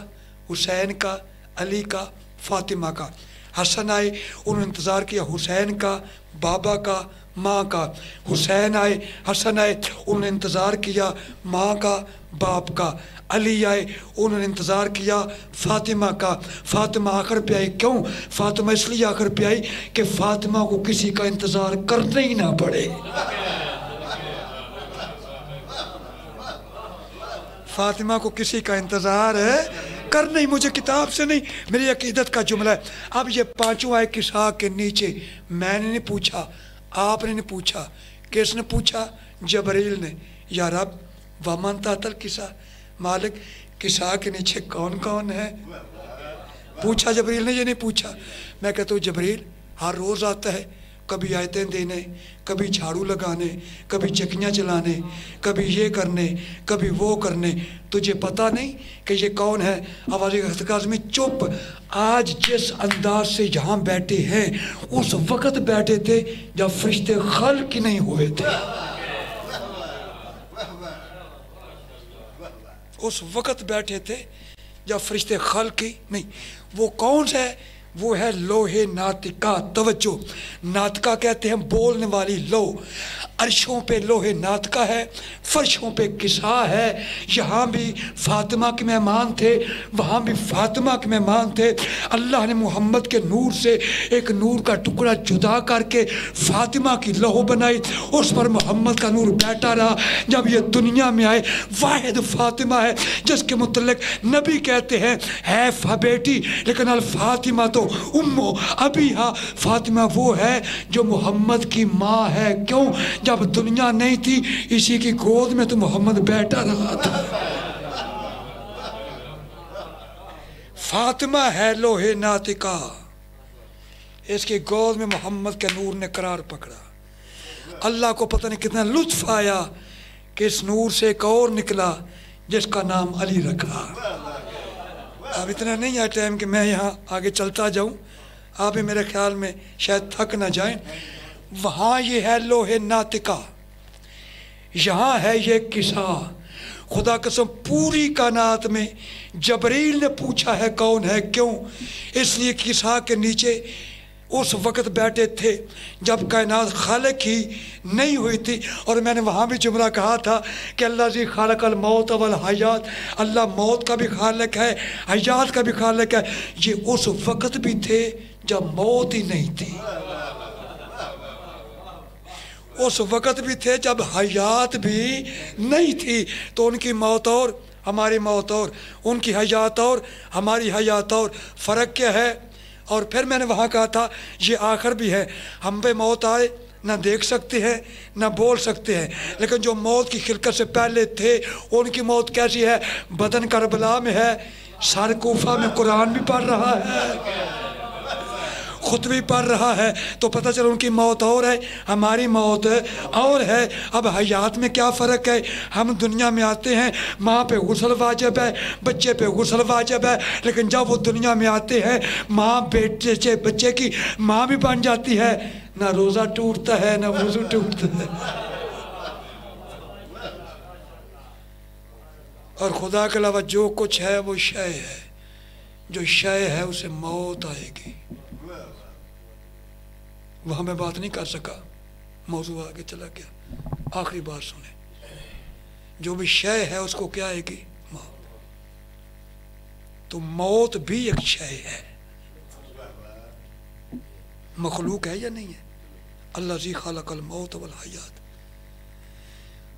हुसैन का, अली का, फातिमा का। हसन आए, उन्होंने इंतज़ार किया, हुसैन का, बाबा का, माँ का। हुसैन आए, हसन आए, उन्होंने इंतज़ार किया, माँ का, बाप का। अली आए, उन्होंने इंतज़ार किया, फ़ातिमा का। फ़ातिमा आखिर पे आई क्यों? फ़ातिमा इसलिए आखिर पे आई कि फ़ातिमा को किसी का इंतज़ार करना ही ना पड़े। फ़ातिमा को किसी का इंतज़ार है कर नहीं, मुझे किताब से नहीं। मेरी अकीदत का जुमला है। अब ये पाँचों आए किसा के नीचे? मैंने नहीं पूछा, आपने नहीं पूछा। किसने पूछा? जबरील ने। या रब वमन तातल किसा? मालिक, किसा के नीचे कौन कौन है? पूछा जबरील ने, ये नहीं पूछा। मैं कहता हूँ, जबरील, हर रोज़ आता है। कभी आयतें देने, कभी झाड़ू लगाने, कभी चकियाँ चलाने, कभी ये करने, कभी वो करने। तुझे पता नहीं कि ये कौन है? आवाज़ में चुप। आज जिस अंदाज से जहाँ बैठे हैं, उस वक़्त बैठे थे जब फरिश्ते खल की नहीं हुए थे। उस वक़्त बैठे थे जब फरिश्ते खल की नहीं। वो कौन सा है? वो है लोहे नातिका। तवज्जो, नातिका कहते हैं बोलने वाली लो। अरशों पे लोहे नातका है, फर्शों पे किसा है। यहाँ भी फातिमा के मेहमान थे, वहाँ भी फातिमा के मेहमान थे। अल्लाह ने मोहम्मद के नूर से एक नूर का टुकड़ा जुदा करके फातिमा की लहो बनाई। उस पर मोहम्मद का नूर बैठा रहा। जब ये दुनिया में आए, वाहिद फातिमा है, जिसके मुतलक नबी कहते हैं है बेटी, लेकिन अल फातिमा तो उम्मो, अभी हाँ फातिमा वो है जो मोहम्मद की माँ है। क्यों? जब दुनिया नहीं थी, इसी की गोद में तो मोहम्मद बैठा रहा था। फातिमा है लोहे नातिका इसकी गोद में मोहम्मद के नूर ने करार पकड़ा। अल्लाह को पता नहीं कितना लुत्फ आया कि इस नूर से एक और निकला, जिसका नाम अली रखा। अब इतना नहीं है टाइम कि मैं यहाँ आगे चलता जाऊँ। आप ही मेरे ख्याल में शायद थक ना जाए। वहाँ ये है लोहे नातिका। यहाँ है ये किसा खुदा कसम, पूरी कायनात में जबरील ने पूछा है कौन है, क्यों? इसलिए किसा के नीचे उस वक़्त बैठे थे, जब कायनात खालक ही नहीं हुई थी। और मैंने वहाँ भी जुमला कहा था कि अल्लाह जी खालक मौत अवल हयात। अल्लाह मौत का भी खालक है, हयात का भी खालक है। ये उस वक़्त भी थे जब मौत ही नहीं थी। उस वक़्त भी थे जब हयात भी नहीं थी। तो उनकी मौत और, हमारी मौत और, उनकी हयात और, हमारी हयात और, फ़र्क क्या है? और फिर मैंने वहाँ कहा, था, ये आखिर भी है। हम पे मौत आए, ना देख सकते हैं, ना बोल सकते हैं। लेकिन जो मौत की खिलकत से पहले थे, उनकी मौत कैसी है? बदन करबला में है, सर कोफा में कुरान भी पढ़ रहा है। खुद भी पढ़ रहा है तो पता चला उनकी मौत और है, हमारी मौत और है। अब हयात में क्या फ़र्क है? हम दुनिया में आते हैं, माँ पे गुसल वाजब है, बच्चे पे गुसल वाजब है, लेकिन जब वो दुनिया में आते हैं, माँ बेटे से बच्चे की माँ भी बन जाती है। ना रोज़ा टूटता है, ना वज़ू टूटता है। और खुदा के अलावा जो कुछ है, वो शय है। जो शय है, उसे मौत आएगी। वहाँ मैं बात नहीं कर सका। मौजू आगे चला गया। आखिरी बात सुने। जो भी शय है, उसको क्या आएगी मौत? तो मौत भी एक शय है। मखलूक है या नहीं है? अल्लाह जी खालकल मौत वल हयात।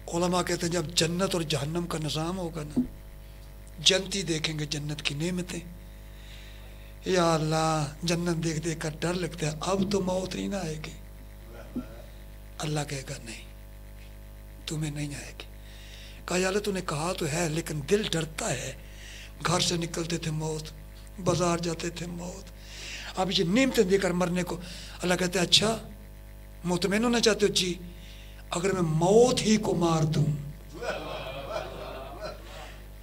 ओलमा कहते हैं, जब जन्नत और जहन्नम का निज़ाम होगा ना जनती देखेंगे जन्नत की नेमतें। या अल्लाह, जन्नत देख देख कर डर लगता है, अब तो मौत नहीं ना आएगी। अल्लाह कहेगा, नहीं, तुम्हें नहीं आएगी। कहा, यार, तूने कहा तो है, लेकिन दिल डरता है। घर से निकलते थे मौत, बाज़ार जाते थे मौत। अब ये नियमत देकर मरने को, अल्लाह कहते अच्छा मुतमिन होना चाहते हो, जी। अगर मैं मौत ही को मार दूँ,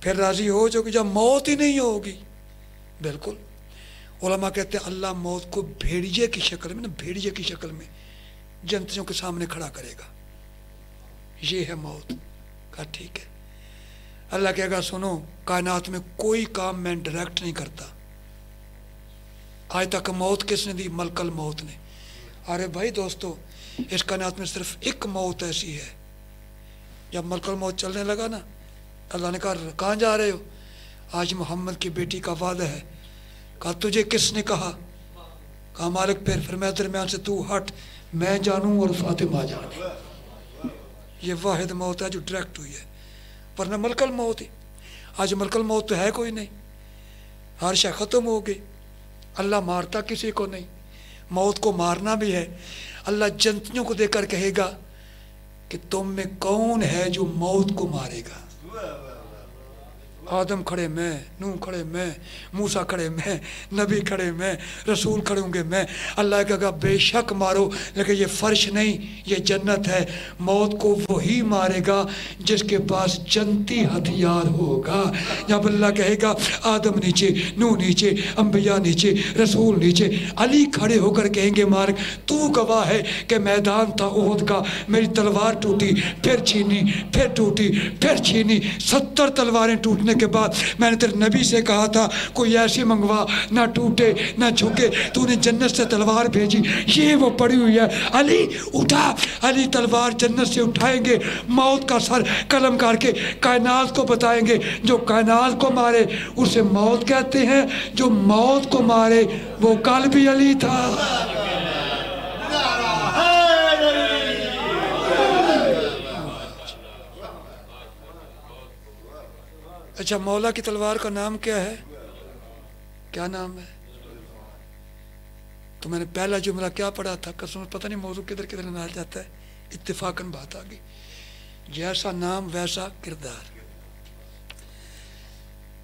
फिर राज़ी हो जो कि जब मौत ही नहीं होगी। बिल्कुल। ओलमा कहते हैं, अल्लाह मौत को भेड़िए की शक्ल में, ना, भेड़िए की शक्ल में जनतियों के सामने खड़ा करेगा। ये है मौत। कहा, ठीक है। अल्लाह कहेगा, सुनो, कायनात में कोई काम मैं डायरेक्ट नहीं करता। आज तक मौत किसने दी? मलकल मौत ने। अरे भाई दोस्तों, इस कायनात में सिर्फ़ एक मौत ऐसी है। जब मलकल मौत चलने लगा ना, अल्लाह ने कहा, कहाँ जा रहे हो? आज मोहम्मद की बेटी का वादा है। कहा तुझे किसने कहा? कहा, मालिक, फिर फिर मैं दरम्यान से तू हट, मैं जानूँ और फातिमा जाने। ये वाहिद मौत है जो डायरेक्ट हुई है, वरना मलकल मौत है। आज मलकल मौत तो है कोई नहीं। हर शय ख़त्म हो गई। अल्लाह मारता किसी को नहीं। मौत को मारना भी है। अल्लाह जंतियों को देकर कहेगा कि तुम में कौन है जो मौत को मारेगा? आदम खड़े मैं नू खड़े मैं, मूसा खड़े मैं, नबी खड़े मैं, रसूल खड़े होंगे मैं। अल्लाह कहेगा बेशक मारो, लेकिन ये फर्श नहीं, ये जन्नत है। मौत को वही मारेगा जिसके पास जनती हथियार होगा। जब अल्लाह कहेगा, आदम नीचे नू नीचे अम्बिया नीचे, रसूल नीचे, अली खड़े होकर कहेंगे, मार्ग, तू गवाह है कि मैदान था ओहद का, मेरी तलवार टूटी, फिर छीनी, फिर टूटी, फिर छीनी, सत्तर तलवारें टूटने करने के बाद मैंने तेरे नबी से कहा था, कोई ऐसी मंगवा, ना टूटे, ना झुके, तूने जन्नत से तलवार भेजी। ये वो पड़ी हुई है। अली, उठा। अली तलवार जन्नत से उठाएँगे, मौत का सर कलम करके कायनात को बताएँगे। जो कायनात को मारे, उसे मौत कहते हैं। जो मौत को मारे, वो कल भी अली था। अच्छा मौला की तलवार का नाम क्या है? क्या नाम है? तो मैंने पहला जुमला क्या पढ़ा था? कसम पता नहीं, मौजू किधर किधर नाल जाता है। इत्तेफाकन बात आ गई। जैसा नाम, वैसा किरदार।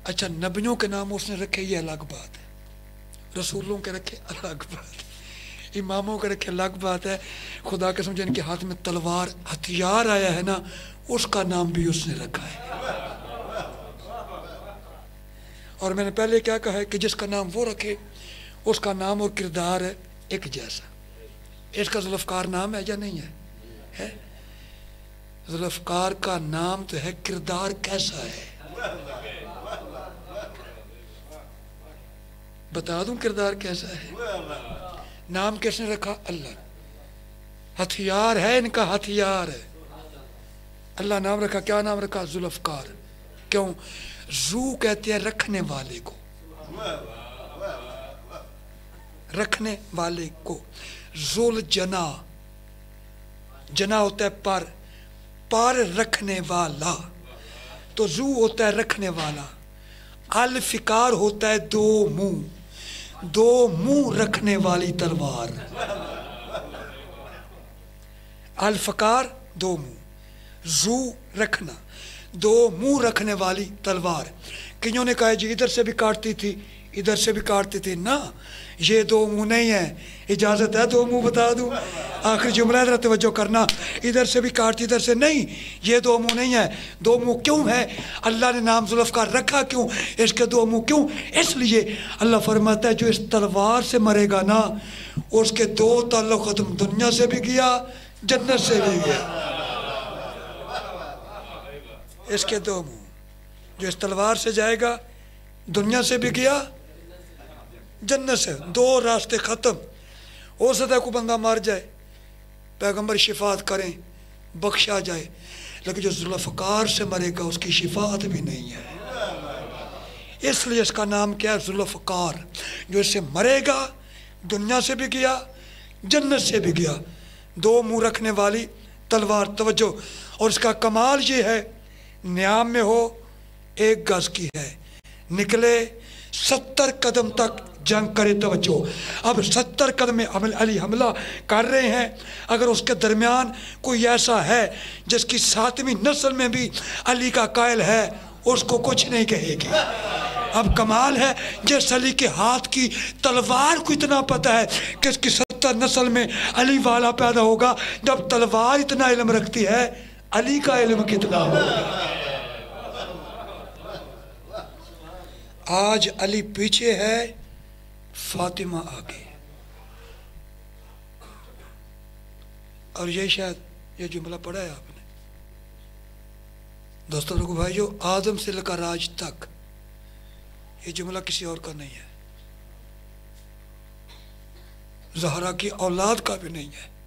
अच्छा नबियों के नाम उसने रखे, ये अलग बात है। रसूलों के रखे, अलग बात है। इमामों के रखे, अलग बात है। खुदा के समझे, इनके हाथ में तलवार, हथियार आया है ना, उसका नाम भी उसने रखा है। और मैंने पहले क्या कहा है कि जिसका नाम वो रखे, उसका नाम और किरदार है एक जैसा। इसका जुल्फकार नाम है या नहीं है? है? जुल्फकार का नाम तो है किरदार कैसा है? बता दूँ किरदार कैसा है? नाम किसने रखा? अल्लाह। हथियार है इनका, हथियार है। अल्लाह नाम रखा, क्या नाम रखा? जुल्फकार। क्यों? जू कहते हैं रखने वाले को। रखने वाले को। जुल जना। जना होता है पर। पर रखने वाला। तो जू होता है रखने वाला। अल फिकार होता है दो मुँह। दो मुँह रखने वाली तलवार। अल फकार, दो मुँह। जू रखना। दो मुँह रखने वाली तलवार। कईयों ने कहा, जी, इधर से भी काटती थी, इधर से भी काटती थी। ना, ये दो मुँह नहीं है। इजाज़त है दो मुँह, बता दूँ? आखिर जुमला इधर तवज्जो करना। इधर से भी काटती, इधर से नहीं। ये दो मुँह नहीं है। दो मुँह क्यों है? अल्लाह ने नाम जुल्फ़कार रखा क्यों? इसके दो मुँह क्यों? इसलिए अल्लाह फरमाता है, जो इस तलवार से मरेगा ना, उसके दो ताल्लुक दुनिया से भी किया, जन्नत से भी गया इसके दो मुँह। जो इस तलवार से जाएगा, दुनिया से भी गया, जन्नत से। दो रास्ते ख़त्म। हो सकता है कोई बंदा मर जाए। पैगंबर शिफात करें, बख्शा जाए। लेकिन जो जुल्फ़कार से मरेगा, उसकी शिफात भी नहीं है। इसलिए इसका नाम क्या है? जुल्फ़कार। जो इससे मरेगा, दुनिया से भी गया, जन्नत से भी गया। दो मुँह रखने वाली तलवार, तवज्जो। और इसका कमाल ये है न्याम में हो, एक गज की है। निकले सत्तर कदम तक जंग करे तवज्जो। अब सत्तर कदम अमल अली हमला कर रहे हैं। अगर उसके दरमियान कोई ऐसा है जिसकी सातवीं नस्ल में भी अली का कायल है, उसको कुछ नहीं कहेगी। अब कमाल है जिस अली के हाथ की तलवार को इतना पता है कि इसकी सत्तर नस्ल में अली वाला पैदा होगा, जब तलवार इतना इलम रखती है अली का इल्म कितना होगा आज अली पीछे है, फातिमा आगे। और ये शायद, ये जुमला पढ़ा है आपने। दोस्तों लोगों भाई, जो आदम से लेकर आज तक, ये जुमला किसी और का नहीं है। जहरा की औलाद का भी नहीं है।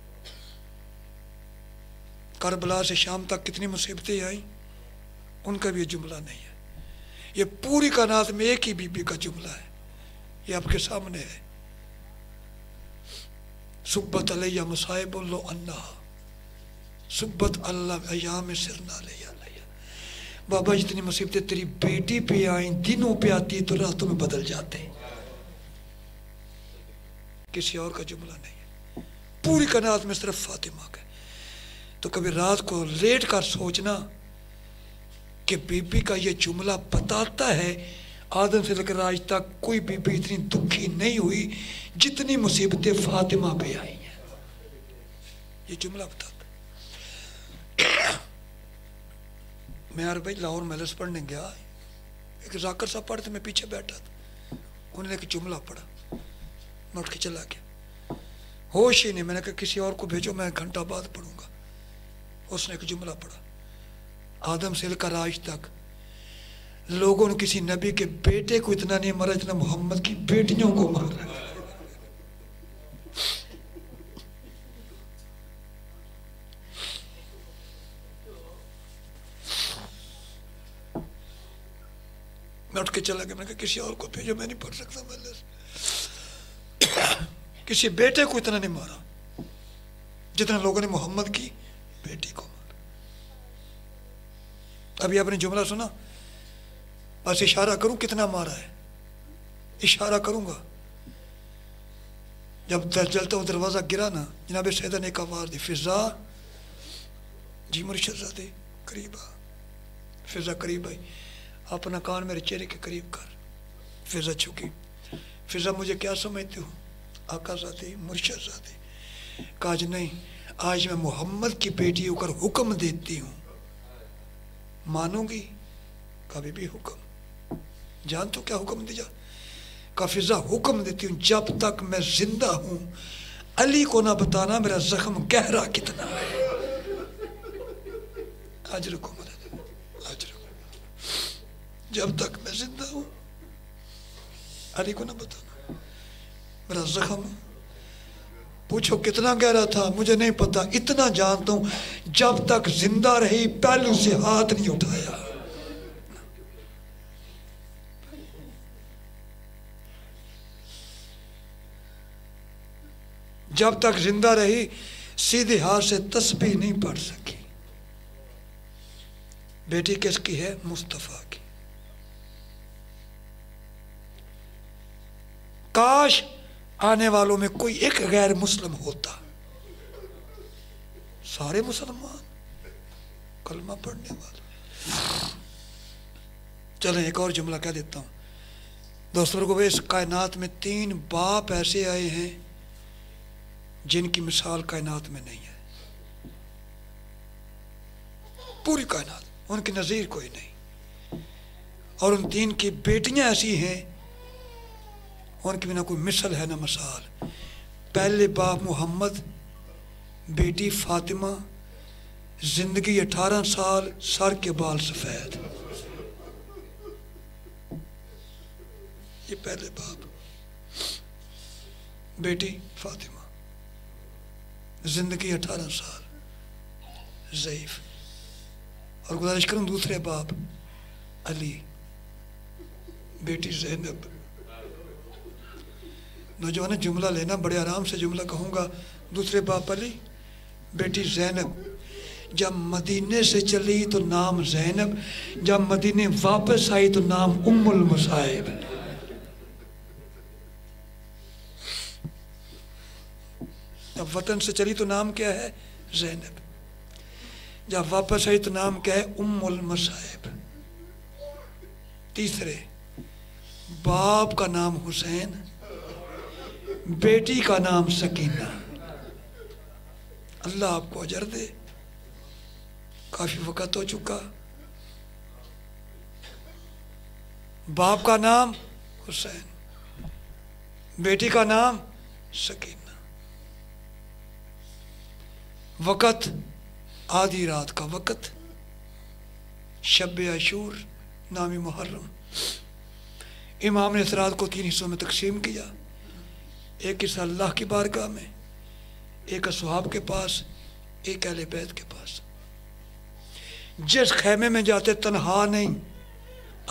करबला से शाम तक कितनी मुसीबतें आई? उनका भी ये जुमला नहीं है। ये पूरी कानात में एक ही बीबी का जुमला है। ये आपके सामने है। सुब्बत अलैया मुसाहिब लो अन्ना। सुब्बत अल्लाह अयाम सिरना लिया। बाबा, जितनी मुसीबतें तेरी बेटी पे आई, दिनों पे आती तो रातों में बदल जाते किसी और का जुमला नहीं है। पूरी कनात में सिर्फ़ फातिमा का तो कभी रात को लेट कर सोचना कि बीबी का ये जुमला बताता है, आदम से लेकर आज तक कोई बीबी इतनी दुखी नहीं हुई जितनी मुसीबतें फातिमा पे आई हैं। ये जुमला बताता मैं यार भाई लाहौर महलस पढ़ने गया, एक जाकर साहब पढ़ते मैं पीछे बैठा था। उन्होंने एक जुमला पढ़ा, मैं उठ के चला गया। होश ही नहीं, मैंने कहा, किसी और को भेजो, मैं घंटा बाद पढ़ूँगा। उसने एक जुमला पढ़ा। आदम से लेकर आज तक लोगों ने किसी नबी के बेटे को इतना नहीं मारा जितना मोहम्मद की बेटियों को मारा। मैं उठ के चला गया। मैंने कहा, किसी और को भेजो, मैं नहीं पढ़ सकता, मैं किसी बेटे को इतना नहीं मारा जितना लोगों ने मोहम्मद की। बेटी को। अभी आपने जुमला सुना? बस इशारा करूँ, कितना मारा है? इशारा करूँगा। जब जलता हुआ दरवाज़ा गिरा ना, जनाब सैदा ने एक आवाज़ दी फिजा जी मुर्शद करीब आ। फिजा करीब आई। अपना कान मेरे चेहरे के करीब कर। फिजा छुकी फिजा मुझे क्या समझते हो? आका साथी मुर्शद साथी काज नहीं आज मैं मोहम्मद की बेटी होकर हुक्म देती हूँ। मानूँगी? कभी भी हुक्म। जान तो क्या हुक्म दी जा? काफिजा हुक्म देती हूँ, जब तक मैं ज़िंदा हूँ। अली को ना बताना मेरा जख्म गहरा कितना है। आज रखो मदद। आज रुको। जब तक मैं ज़िंदा हूँ, अली को ना बताना मेरा जख्म पूछो, कितना गहरा था? मुझे नहीं पता। इतना जानता हूँ, जब तक ज़िंदा रही, पहलू से हाथ नहीं उठाया। जब तक ज़िंदा रही, सीधे हाथ से तस्बीह नहीं पढ़ सकी। बेटी किसकी है? मुस्तफ़ा की। काश आने वालों में कोई एक गैर मुस्लिम होता। सारे मुसलमान कलमा पढ़ने वाले। चलें, एक और जुमला कह देता हूँ। दोस्तों को इस कायनात में तीन बाप ऐसे आए हैं जिनकी मिसाल कायनात में नहीं है। पूरी कायनात, उनकी नज़ीर कोई नहीं। और उन तीन की बेटियाँ ऐसी हैं उनकी भी ना कोई मिसल है ना मिसाल। पहले बाप मोहम्मद, बेटी फातिमा, ज़िंदगी अठारह साल, सर के बाल सफ़ेद। ये पहले बाप। बेटी फातिमा, ज़िंदगी अठारह साल, ज़यीफ़। और गुजारिश करूँ दूसरे बाप, अली। बेटी जैनब। नौजवान जुमला लेना, बड़े आराम से जुमला कहूँगा। दूसरे बाप अली, बेटी जैनब, जब मदीने से चली तो नाम जैनब, जब मदीने वापस आई तो नाम उम्मुल मुसाहिब जब वतन से चली तो नाम क्या है? जैनब। जब वापस आई तो नाम क्या है? उम्मुल मसाइब। तीसरे, बाप का नाम हुसैन बेटी का नाम सकीना। अल्लाह आपको अजर दे। काफ़ी वक़्त हो चुका। बाप का नाम हुसैन। बेटी का नाम सकीना। वक़्त, आधी रात का वक़्त। शब अशूर, नामी मुहर्रम। इमाम ने इस रात को तीन हिस्सों में तकसीम किया। एक हिस्सा अल्लाह की बारगाह में, एक असहाब के पास, एक अहल बैत के पास। जिस खैमे में जाते तनहा नहीं,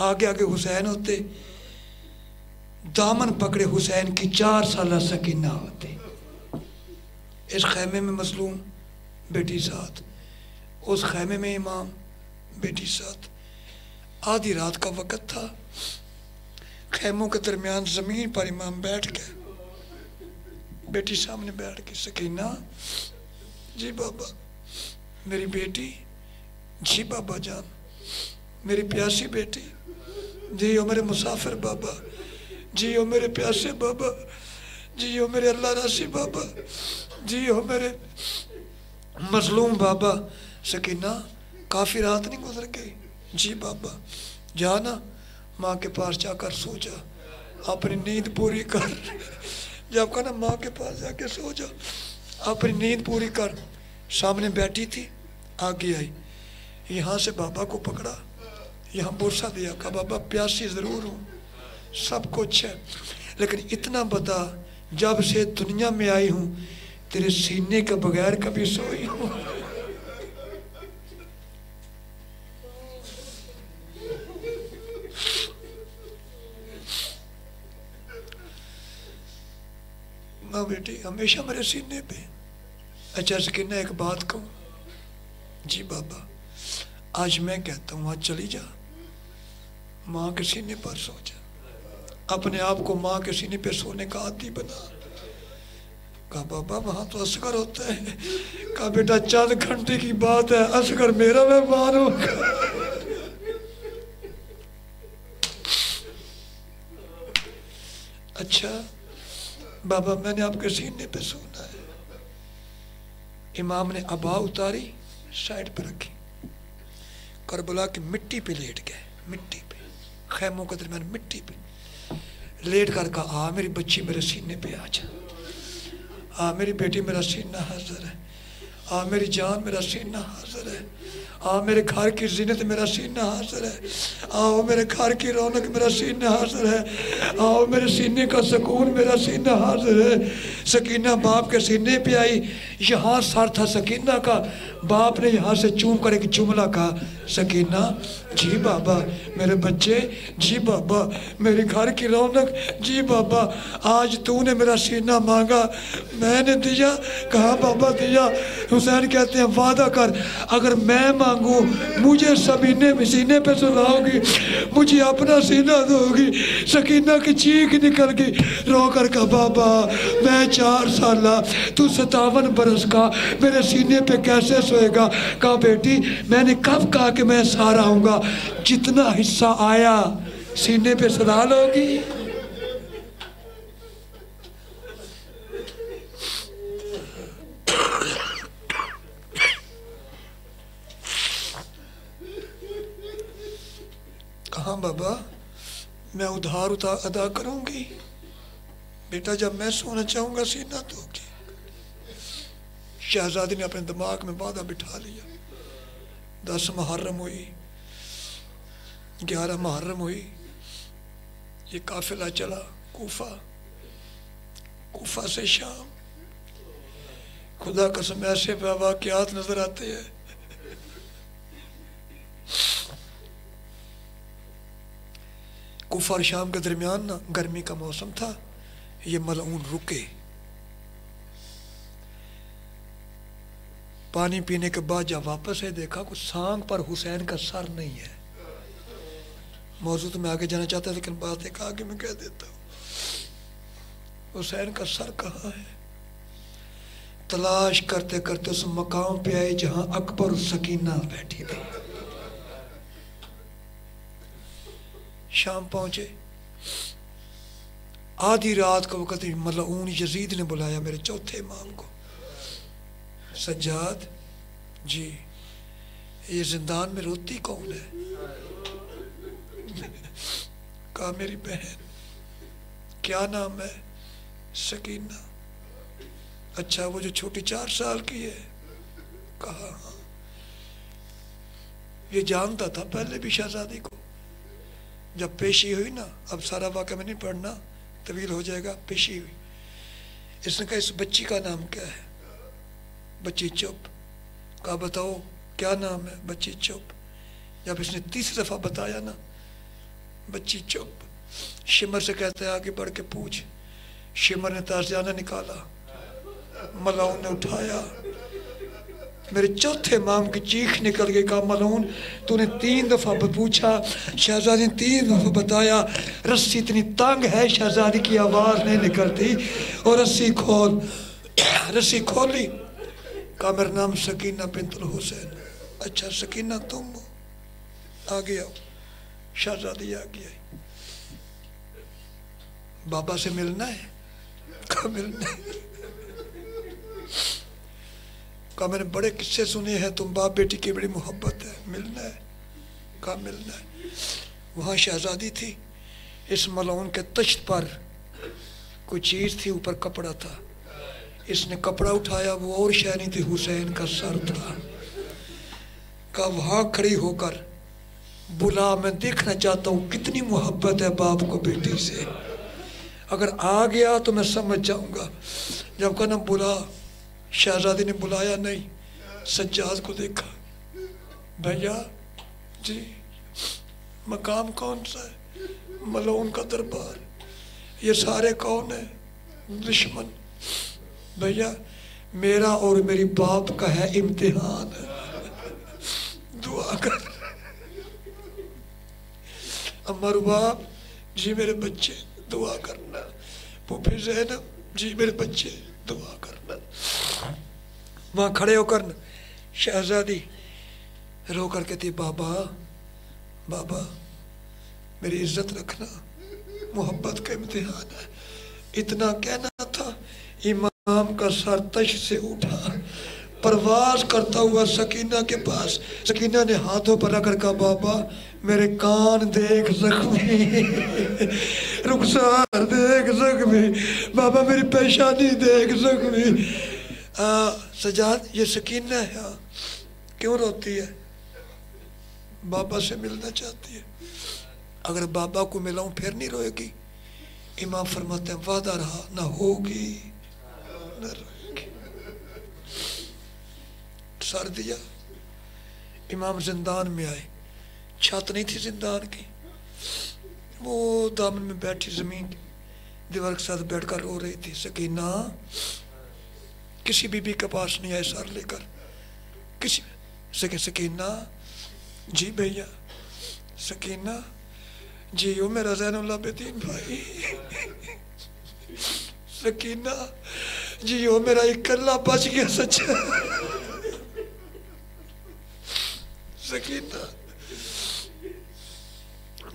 आगे आगे हुसैन होते, दामन पकड़े हुसैन की चार साल सकीना होते। इस खैमे में मसलूम बेटी साथ, उस खैमे में इमाम बेटी साथ। आधी रात का वक़्त था, खैमों के दरमियान ज़मीन पर इमाम बैठ गए बेटी सामने बैठ के सकीना जी बाबा, मेरी बेटी, जी बाबा जान। मेरी प्यासी बेटी, जी ओ मेरे मुसाफिर बाबा, जी ओ मेरे प्यासे बाबा, जी ओ मेरे अल्लाह राशि बाबा, जी ओ मेरे मजलूम बाबा सकीना काफ़ी रात नहीं गुजर गई। जी बाबा, जा ना, माँ के पास जाकर सो जा। अपनी नींद पूरी कर। जब कहा ना माँ के पास जाके सो जा। अपनी नींद पूरी कर। सामने बैठी थी, आगे आई। यहाँ से बाबा को पकड़ा। यहाँ बोसा दिया, कहा, बाबा, प्यासी ज़रूर हूँ। सब कुछ है। लेकिन इतना बता, जब से दुनिया में आई हूँ, तेरे सीने के बगैर कभी सोई हूँ। माँ बेटी, हमेशा मेरे सीने पे अच्छा सकीना एक बात कहूँ। जी बाबा, आज मैं कहता हूँ, आज चली जा। माँ के सीने पर सो जा। अपने आप को माँ के सीने पे सोने का आदि बना। कहा, बाबा, वहाँ तो असगर होता है। कहा, बेटा चंद घंटे की बात है, असगर मेरा मेहमान होगा। अच्छा बाबा, मैंने आपके सीने पे सोना है। इमाम ने अबा उतारी, साइड पर रखी। करबला की मिट्टी पे लेट गए, मिट्टी पे। खैमों के दरमियान मिट्टी पे। लेट कर कहा, आ, मेरी बच्ची मेरे सीने पे आ जा। आ, मेरी बेटी मेरा सीना हाजिर है। आ, मेरी जान मेरा सीना हाजिर है। आ मेरे घर की जीनत मेरा सीना हाजिर है। आओ मेरे घर की रौनक मेरा सीना हाजिर है। आओ मेरे सीने का सुकून मेरा सीना हाजिर है। सकीना बाप के सीने पे आई। यहाँ सर था सकीना का। बाप ने यहाँ से चूम कर एक जुमला कहा, सकीना, जी बाबा, मेरे बच्चे, जी बाबा, मेरे घर की रौनक, जी बाबा, आज तूने मेरा सीना मांगा। मैंने दिया, कहा बाबा दिया। हुसैन कहते हैं, वादा कर, अगर मैं मांगू मुझे सबीने सीने पे सुनाओगी मुझे अपना सीना दोगी। सकीना की चीख निकल गई रो कर का बाबा, मैं चार साल, तू सतावन बरस का, मेरे सीने पे कैसे सोएगा? कहा, बेटी, मैंने कब कहा कि मैं सारा आऊँगा? जितना हिस्सा आया, सीने पे सदा लोगी। बाबा, मैं उधार उधार अदा करूँगी। बेटा, जब मैं सोना चाहूँगा, सीना दोगी। शहजादी ने अपने दिमाग में वादा बिठा लिया। दस मुहर्रम हुई, ग्यारह मुहर्रम हुई। ये काफिला चला कोफा। कोफा से शाम। खुदा कसम, ऐसे वाक्यात नज़र आते हैं। कुफा और शाम के दरमियान ना गर्मी का मौसम था, ये मलऊन रुके। पानी पीने के बाद जब वापस है देखा कुछ सांग पर हुसैन का सर नहीं है। मौजूद तो मैं आगे जाना चाहता लेकिन बात एक आगे मैं कह देता हूँ। हुसैन का सर कहाँ है? तलाश करते करते उस मकाम पे आए जहाँ अकबर सकीना बैठी थी। शाम पहुँचे। आधी रात को वक्त मतलब ऊन यजीद ने बुलाया मेरे चौथे इमाम को। सज्जाद, जी, ये जिंदान में रोती कौन है? कहा, मेरी बहन, क्या नाम है? सकीना अच्छा वो जो छोटी चार साल की है। कहा हाँ। ये जानता था पहले भी शहजादी को। जब पेशी हुई ना, अब सारा वाक़ में नहीं पढ़ना तवील हो जाएगा, पेशी हुई। इसने कहा, इस बच्ची का नाम क्या है? बच्ची चुप। कहा, बताओ, क्या नाम है? बच्ची चुप। जब इसने तीसरी दफ़ा बताया ना, बच्ची चुप। शिमर से कहते हैं, आगे बढ़ के पूछ। शिमर ने ताजियाना निकाला। मलाउन ने उठाया। मेरे चौथे माम की चीख निकल गई का मलून तूने तीन दफ़ा पूछा, शहजादी ने तीन दफ़ा बताया, रस्सी इतनी तंग है, शहजादी की आवाज़ नहीं निकलती। और रस्सी खोल, रस्सी खोली। कहा मेरा नाम सकीना बिंतुल हुसैन। अच्छा सकीना, तुम आ गया शहजादी आ गया बाबा से मिलना है? कहा मिलना है? कहा, मैंने बड़े किस्से सुने हैं, तुम बाप बेटी की बड़ी मोहब्बत है, मिलना है, कहा, मिलना है। वहाँ शहजादी थी, इस मलौन के तश्त पर कोई चीज़ थी, ऊपर कपड़ा था। इसने कपड़ा उठाया, वो और शहरी थी, हुसैन का सर था। का वहाँ खड़ी होकर, बुला, मैं देखना चाहता हूँ, कितनी मोहब्बत है बाप को बेटी से। अगर आ गया तो मैं समझ जाऊँगा। जब कहना बुला शहजादी ने बुलाया, नहीं, सज्जाद को देखा। भैया, जी, मकाम कौन सा है? मलोन का दरबार। ये सारे कौन है? दुश्मन। भैया, मेरा और मेरी बाप का है इम्तिहान। दुआ कर। अमर बाप जी मेरे बच्चे, दुआ करना। पुफी जैनब जी मेरे बच्चे, दुआ करना। वहाँ खड़े होकर शहजादी रो कर कहती बाबा बाबा, मेरी इज़्ज़त रखना, मोहब्बत का इम्तिहान है। इतना कहना था, इमाम का सर तश से उठा। प्रवास करता हुआ सकीना के पास, सकीना ने हाथों पर रखकर कहा, बाबा, मेरे कान देख जख्मी, रुखसार देख जख्मी, बाबा, मेरी पेशानी देख जख्मी सजाद, ये सकीना है हाँ। क्यों रोती है? बाबा से मिलना चाहती है। अगर बाबा को मिलाऊं, फिर नहीं रोएगी। इमाम फरमाते वादा रहा, ना होगी। रोएगी। सर दिया। इमाम जिंदान में आए। छत नहीं थी जिंदान की। वो दामन में बैठी ज़मीन दीवार के साथ बैठकर रो रही थी। सकीना किसी बीबी के पास नहीं आए सर लेकर। किसी, सके, सकीना, जी भैया, सकीना, जी हो मेरा जैन बेदीन भाई। सकीना, जी हो मेरा इकल्ला बच गया सच्चा। सकीना,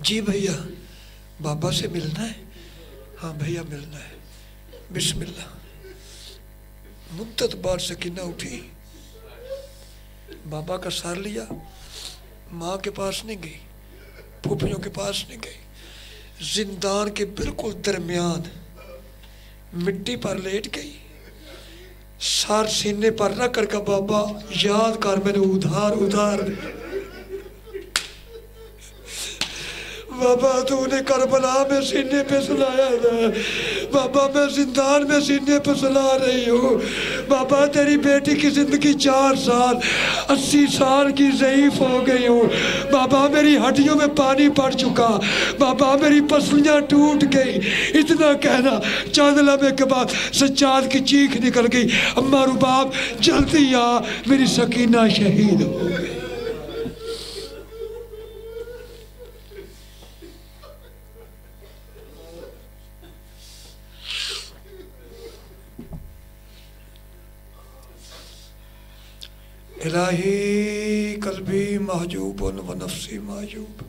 जी भैया, बाबा से मिलना है? हाँ भैया, मिलना है। बिस्मिल्लाह। मुद्दत बाद सकीना उठी। बाबा का सार लिया, माँ के पास नहीं गई, फूफियों के पास नहीं गई। जिंदान के बिल्कुल दरमियान मिट्टी पर लेट गई। सार सीने पर रख कर बाबा, याद कर मैंने उधार उधार। बाबा, तूने करबला में सीने पे सुलाया था। बाबा, मैं जिंदान में सीने पे सुला रही हूँ। बाबा, तेरी बेटी की ज़िंदगी चार साल, अस्सी साल की ज़यीफ हो गई हूँ। बाबा, मेरी हड्डियों में पानी पड़ चुका। बाबा, मेरी पसलियाँ टूट गई। इतना कहना, चंद लम्बे के बाद सच्चाद की चीख निकल गई। अम्मा, रुबाब, जल्दी आ, मेरी सकीना शहीद हो गई। इलाही कल्बी महजूब व नफसी महजूब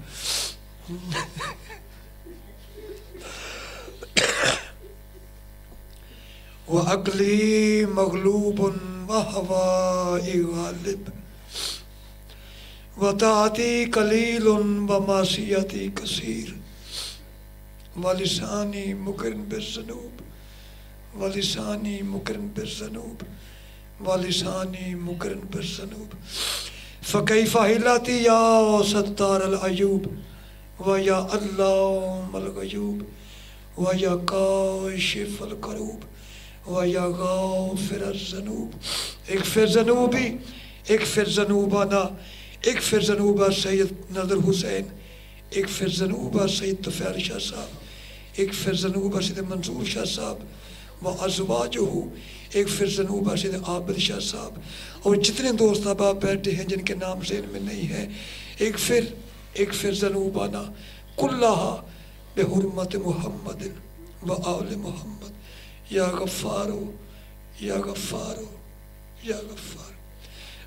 व अगली मगलूब व हवाई गालिब व ताती कलील व मासीती कसीर व लिसानी मुकरन बिजनूब व लिसानी मुकरन बिजनूब वालिसानी मुकरन बरसनूब फ़कई फ़ाहिलाती या सत्तार अयूब व या अल्लाह मलगयूब व या काशिफ करूब व या गाफिर ज़नूब एक फिर जनूबी एक फिर जनूबाना एक फिर जनूबा सैयद नदर हुसैन एक फिर जनूबा सैद आबिद शाह साहब। और जितने दोस्त अब बैठे हैं, जिनके नाम से इनमें नहीं है, एक फिर एक फिर जनूबाना। कुल्ला बेहरमत मोहम्मद व आल मोहम्मद। या गफ़ारो या गफ़ारो या गफ़ार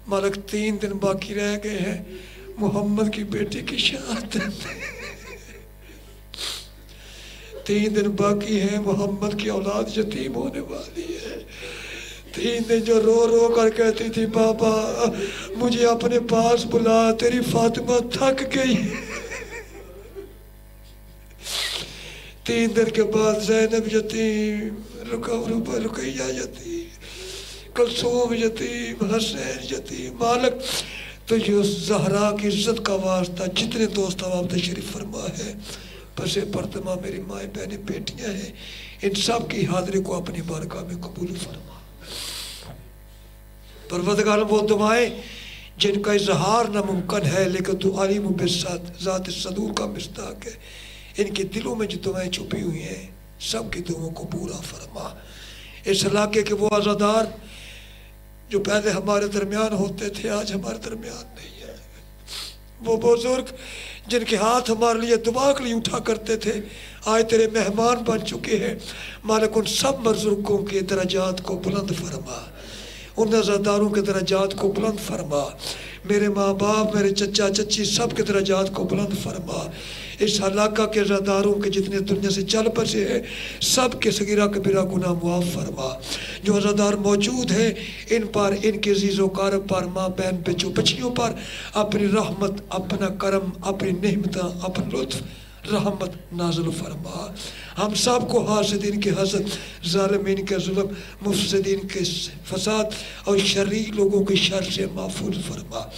मालक तीन दिन बाकी रह गए हैं। मोहम्मद की बेटी की शहादत। तीन दिन बाकी है, मोहम्मद की औलाद यतीम होने वाली है। तीन दिन जो रो रो कर कहती थी, बाबा, मुझे अपने पास बुला, तेरी फातिमा थक गई तीन दिन के बाद जैनब यतीम, रुका रुकैया यतीम, कलसूम यतीम, हसैन यतीम, मालक तो ये जहरा की इज़्ज़त का वास्ता जितने दोस्त अब तशरीफ़ फरमा है पसे परतमा मेरी माए बहने बेटियाँ हैं। इन सब की हाजिरी को अपनी बारगाह में कबूल फरमा। परवतगार वो दुआएँ जिनका इजहार नामुमकिन है, लेकिन तू अलीम ज़ात सदूर का मिस्ताक है। इनके दिलों में जो दुआएँ छुपी हुई हैं, सब की दुआओं को पूरा फरमा। इस इलाके के वो आज़ादार, जो पहले हमारे दरमियान होते थे, आज हमारे दरमियान नहीं है। वो बुज़ुर्ग जिनके हाथ हमारे लिए के लिए उठा करते थे, आज तेरे मेहमान बन चुके हैं। मालिक, उन सब बुज़ुर्गों के दराजात को बुलंद फरमा। उन रजादारों के दराजात को बुलंद फरमा। मेरे माँ बाप, मेरे चचा चची सब के दराजात को बुलंद फरमा। इस इलाका के अजादारों के जितने दुनिया से चल बसे हैं सब के सगीरा कबीरा गुना मुआफ फरमा। जो अजादार मौजूद हैं, इन पर, इनके जीज़ो कार पर, माँ बहन बच्चों बच्चियों पर, अपनी रहमत, अपना करम, अपनी नहमत अपना लुत्फ़, रहमत नाजल फरमा। हम सबको हासदीन के हसद ालमीन के जुल्म, मुफसदीन के फसाद और शर्री लोगों के शर से महफूज फरमा।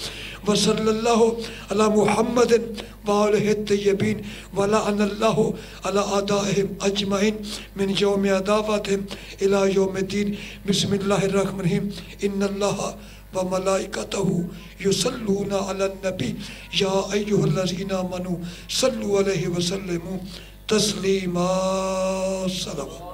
वसल्लल्लाहु अला मुहम्मद वालह तय्यबीन वला अला आदाहिम अजमाइन मिन यौम अदावतहिम इला यौमिद्दीन रहीम इन्नल्लाह व मलाइकतहु युसल्लूना अलन नबी या अय्युहल्लज़ीना आमनू सल्लु अलैहि वसल्लमु तस्लीमा सलाम